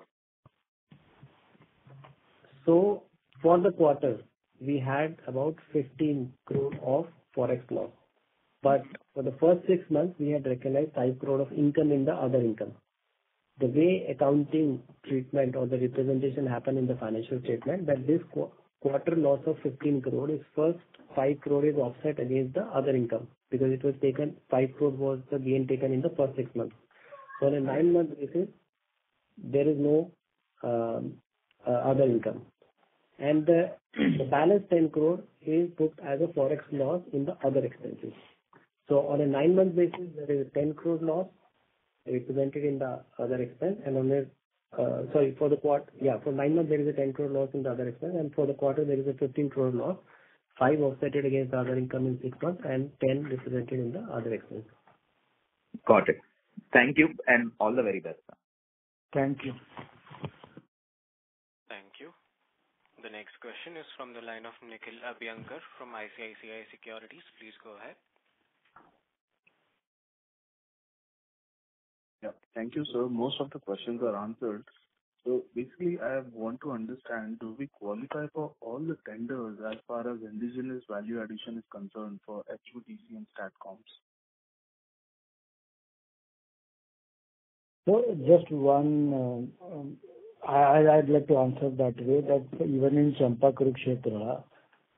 So for the quarter, we had about 15 crore of Forex loss. But for the first six months, we had recognized 5 crore of income in the other income. The way accounting treatment or the representation happen in the financial statement, that this quarter loss of 15 crore is first 5 crore is offset against the other income because it was taken, 5 crore was the gain taken in the first six months. So on a nine-month basis, there is no um, uh, other income. And the balance 10 crore is booked as a Forex loss in the other expenses. So on a nine-month basis, there is a 10 crore loss represented in the other expense. And on a... Uh, sorry, for the quarter, yeah, for nine months, there is a 10 crore loss in the other expense, and for the quarter there is a 15 crore loss. 5 offset against other income in six months and 10 represented in the other expense. Got it. Thank you and all the very best. Thank you. Thank you. The next question is from the line of Nikhil Abhyankar from ICICI Securities. Please go ahead. Yeah. Thank you, sir. Most of the questions are answered. So basically, I want to understand, do we qualify for all the tenders as far as indigenous value addition is concerned for HVDC and STATCOMs? Just one, um, I'd like to answer that way, that even in Champa-Kurukshetra,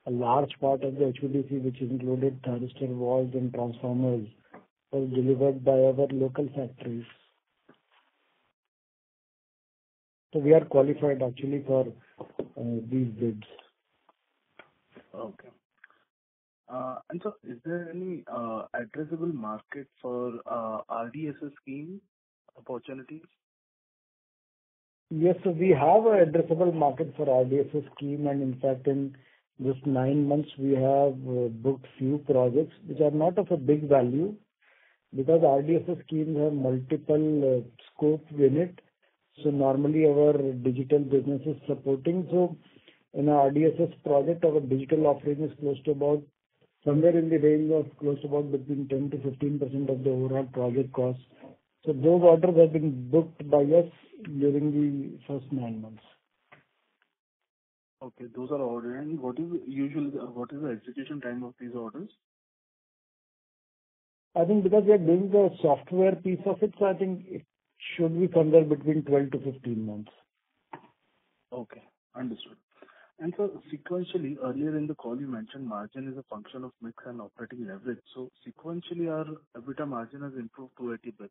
a large part of the HVDC, which included thyristor valves and transformers, was delivered by our local factories. So we are qualified actually for uh, these bids. Okay. Uh, Sir, is there any uh, addressable market for RDSS scheme opportunities? Yes. We have an addressable market for RDSS scheme, and in fact, in this nine months we have booked few projects which are not of a big value because RDSS schemes have multiple scope in it. So normally our digital business is supporting. So in a RDSS project, our digital offering is close to about somewhere in the range of close to about between 10%-15% of the overall project cost. So, those orders have been booked by us during the first nine months. Okay. Those are orders. What is usually the what is the execution time of these orders? I think because we are doing the software piece of it, so I think it should be somewhere between 12 to 15 months. Okay. Understood. Sir, sequentially, earlier in the call you mentioned margin is a function of mix and operating leverage. So sequentially our EBITDA margin has improved to 80 basis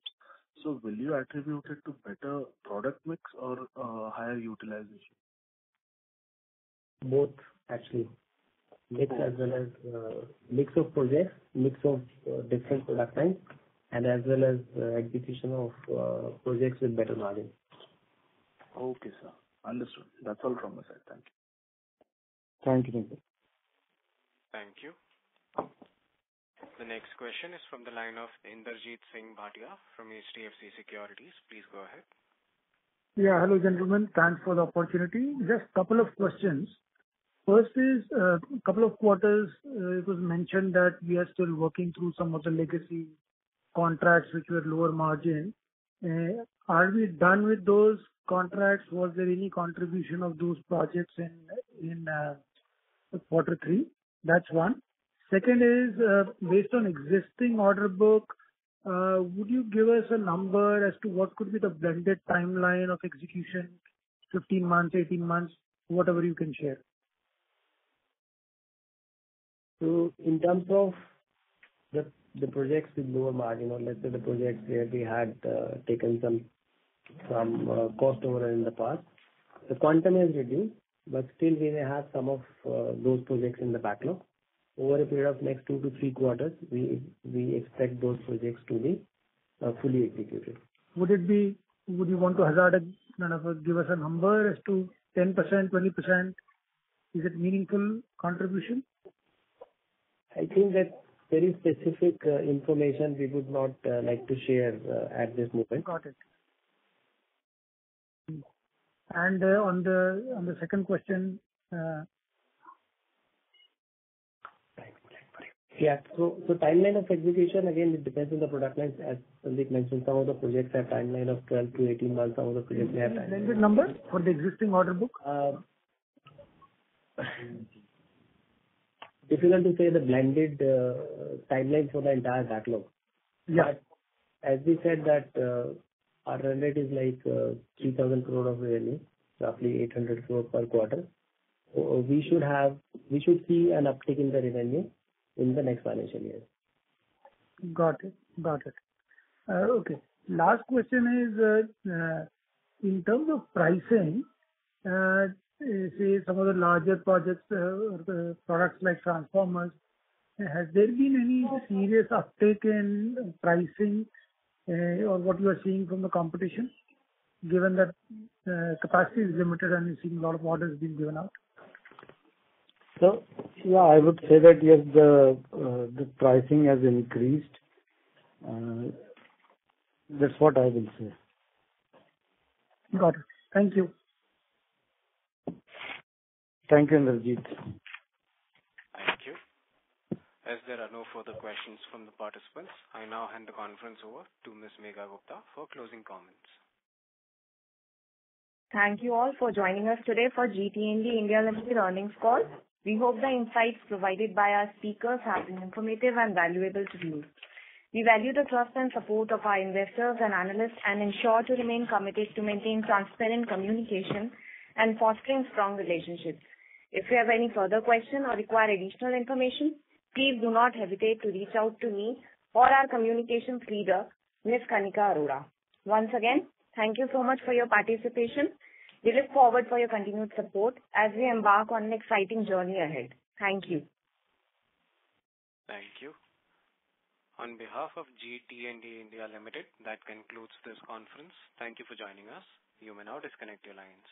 points. Will you attribute it to better product mix or uh, higher utilization? Both actually. Mix as well as uh, mix of projects, mix of uh, different product lines, and as well as uh, execution of uh, projects with better margin. Okay, sir. Understood. That's all from my side. Thank you. Thank you, Nikhil. Thank you. The next question is from the line of Inderjeet Singh Bhatia from HDFC Securities. Please go ahead. Yeah. Hello, gentlemen. Thanks for the opportunity. Just a couple of questions. First is, a couple of quarters, it was mentioned that we are still working through some of the legacy contracts which were lower margin. Uh, are we done with those contracts? Was there any contribution of those projects in in uh, quarter three? That's one. Second is, uh, based on existing order book, would you give us a number as to what could be the blended timeline of execution, 15 months, 18 months, whatever you can share? So in terms of the projects with lower margin or let's say the projects where we had uh, taken some uh, cost overrun in the past, the quantum has reduced, but still we may have some of uh, those projects in the backlog. Over a period of next two to three quarters, we expect those projects to be fully executed. Would it be would you want to hazard a kind of give us a number as to 10%, 20%? Is it meaningful contribution? I think that very specific uh, information we would not uh, like to share uh, at this moment. Got it. And on the second question. Yeah. So so timeline of execution, again, it depends on the product lines. As Sandeep mentioned, some of the projects have timeline of 12-18 months. Some of the projects have timeline- Blended number for the existing order book? Difficult to say the blended uh, timeline for the entire backlog. Yeah. As we said that, uh, our run rate is like uh, 3,000 crore of revenue, roughly 800 crore per quarter. We should have we should see an uptick in the revenue in the next financial year. Got it. Got it. Okay. Last question is, in terms of pricing, say some of the larger projects, uh, products like transformers, has there been any serious uptick in pricing, uh, or what you are seeing from the competition, given that uh, capacity is limited and you're seeing a lot of orders being given out? So yeah, I would say that, yes, the pricing has increased. That's what I will say. Got it. Thank you. Thank you, Inderjeet. Thank you. As there are no further questions from the participants, I now hand the conference over to Ms. Megha Gupta for closing comments. Thank you all for joining us today for GE India Limited earnings call. We hope the insights provided by our speakers have been informative and valuable to you. We value the trust and support of our investors and analysts and ensure to remain committed to maintain transparent communication and fostering strong relationships. If you have any further question or require additional information, please do not hesitate to reach out to me or our communications leader, Ms. Kanika Arora. Once again, thank you so much for your participation. We look forward for your continued support as we embark on an exciting journey ahead. Thank you. Thank you. On behalf of GE T&D India Limited, that concludes this conference. Thank you for joining us. You may now disconnect your lines.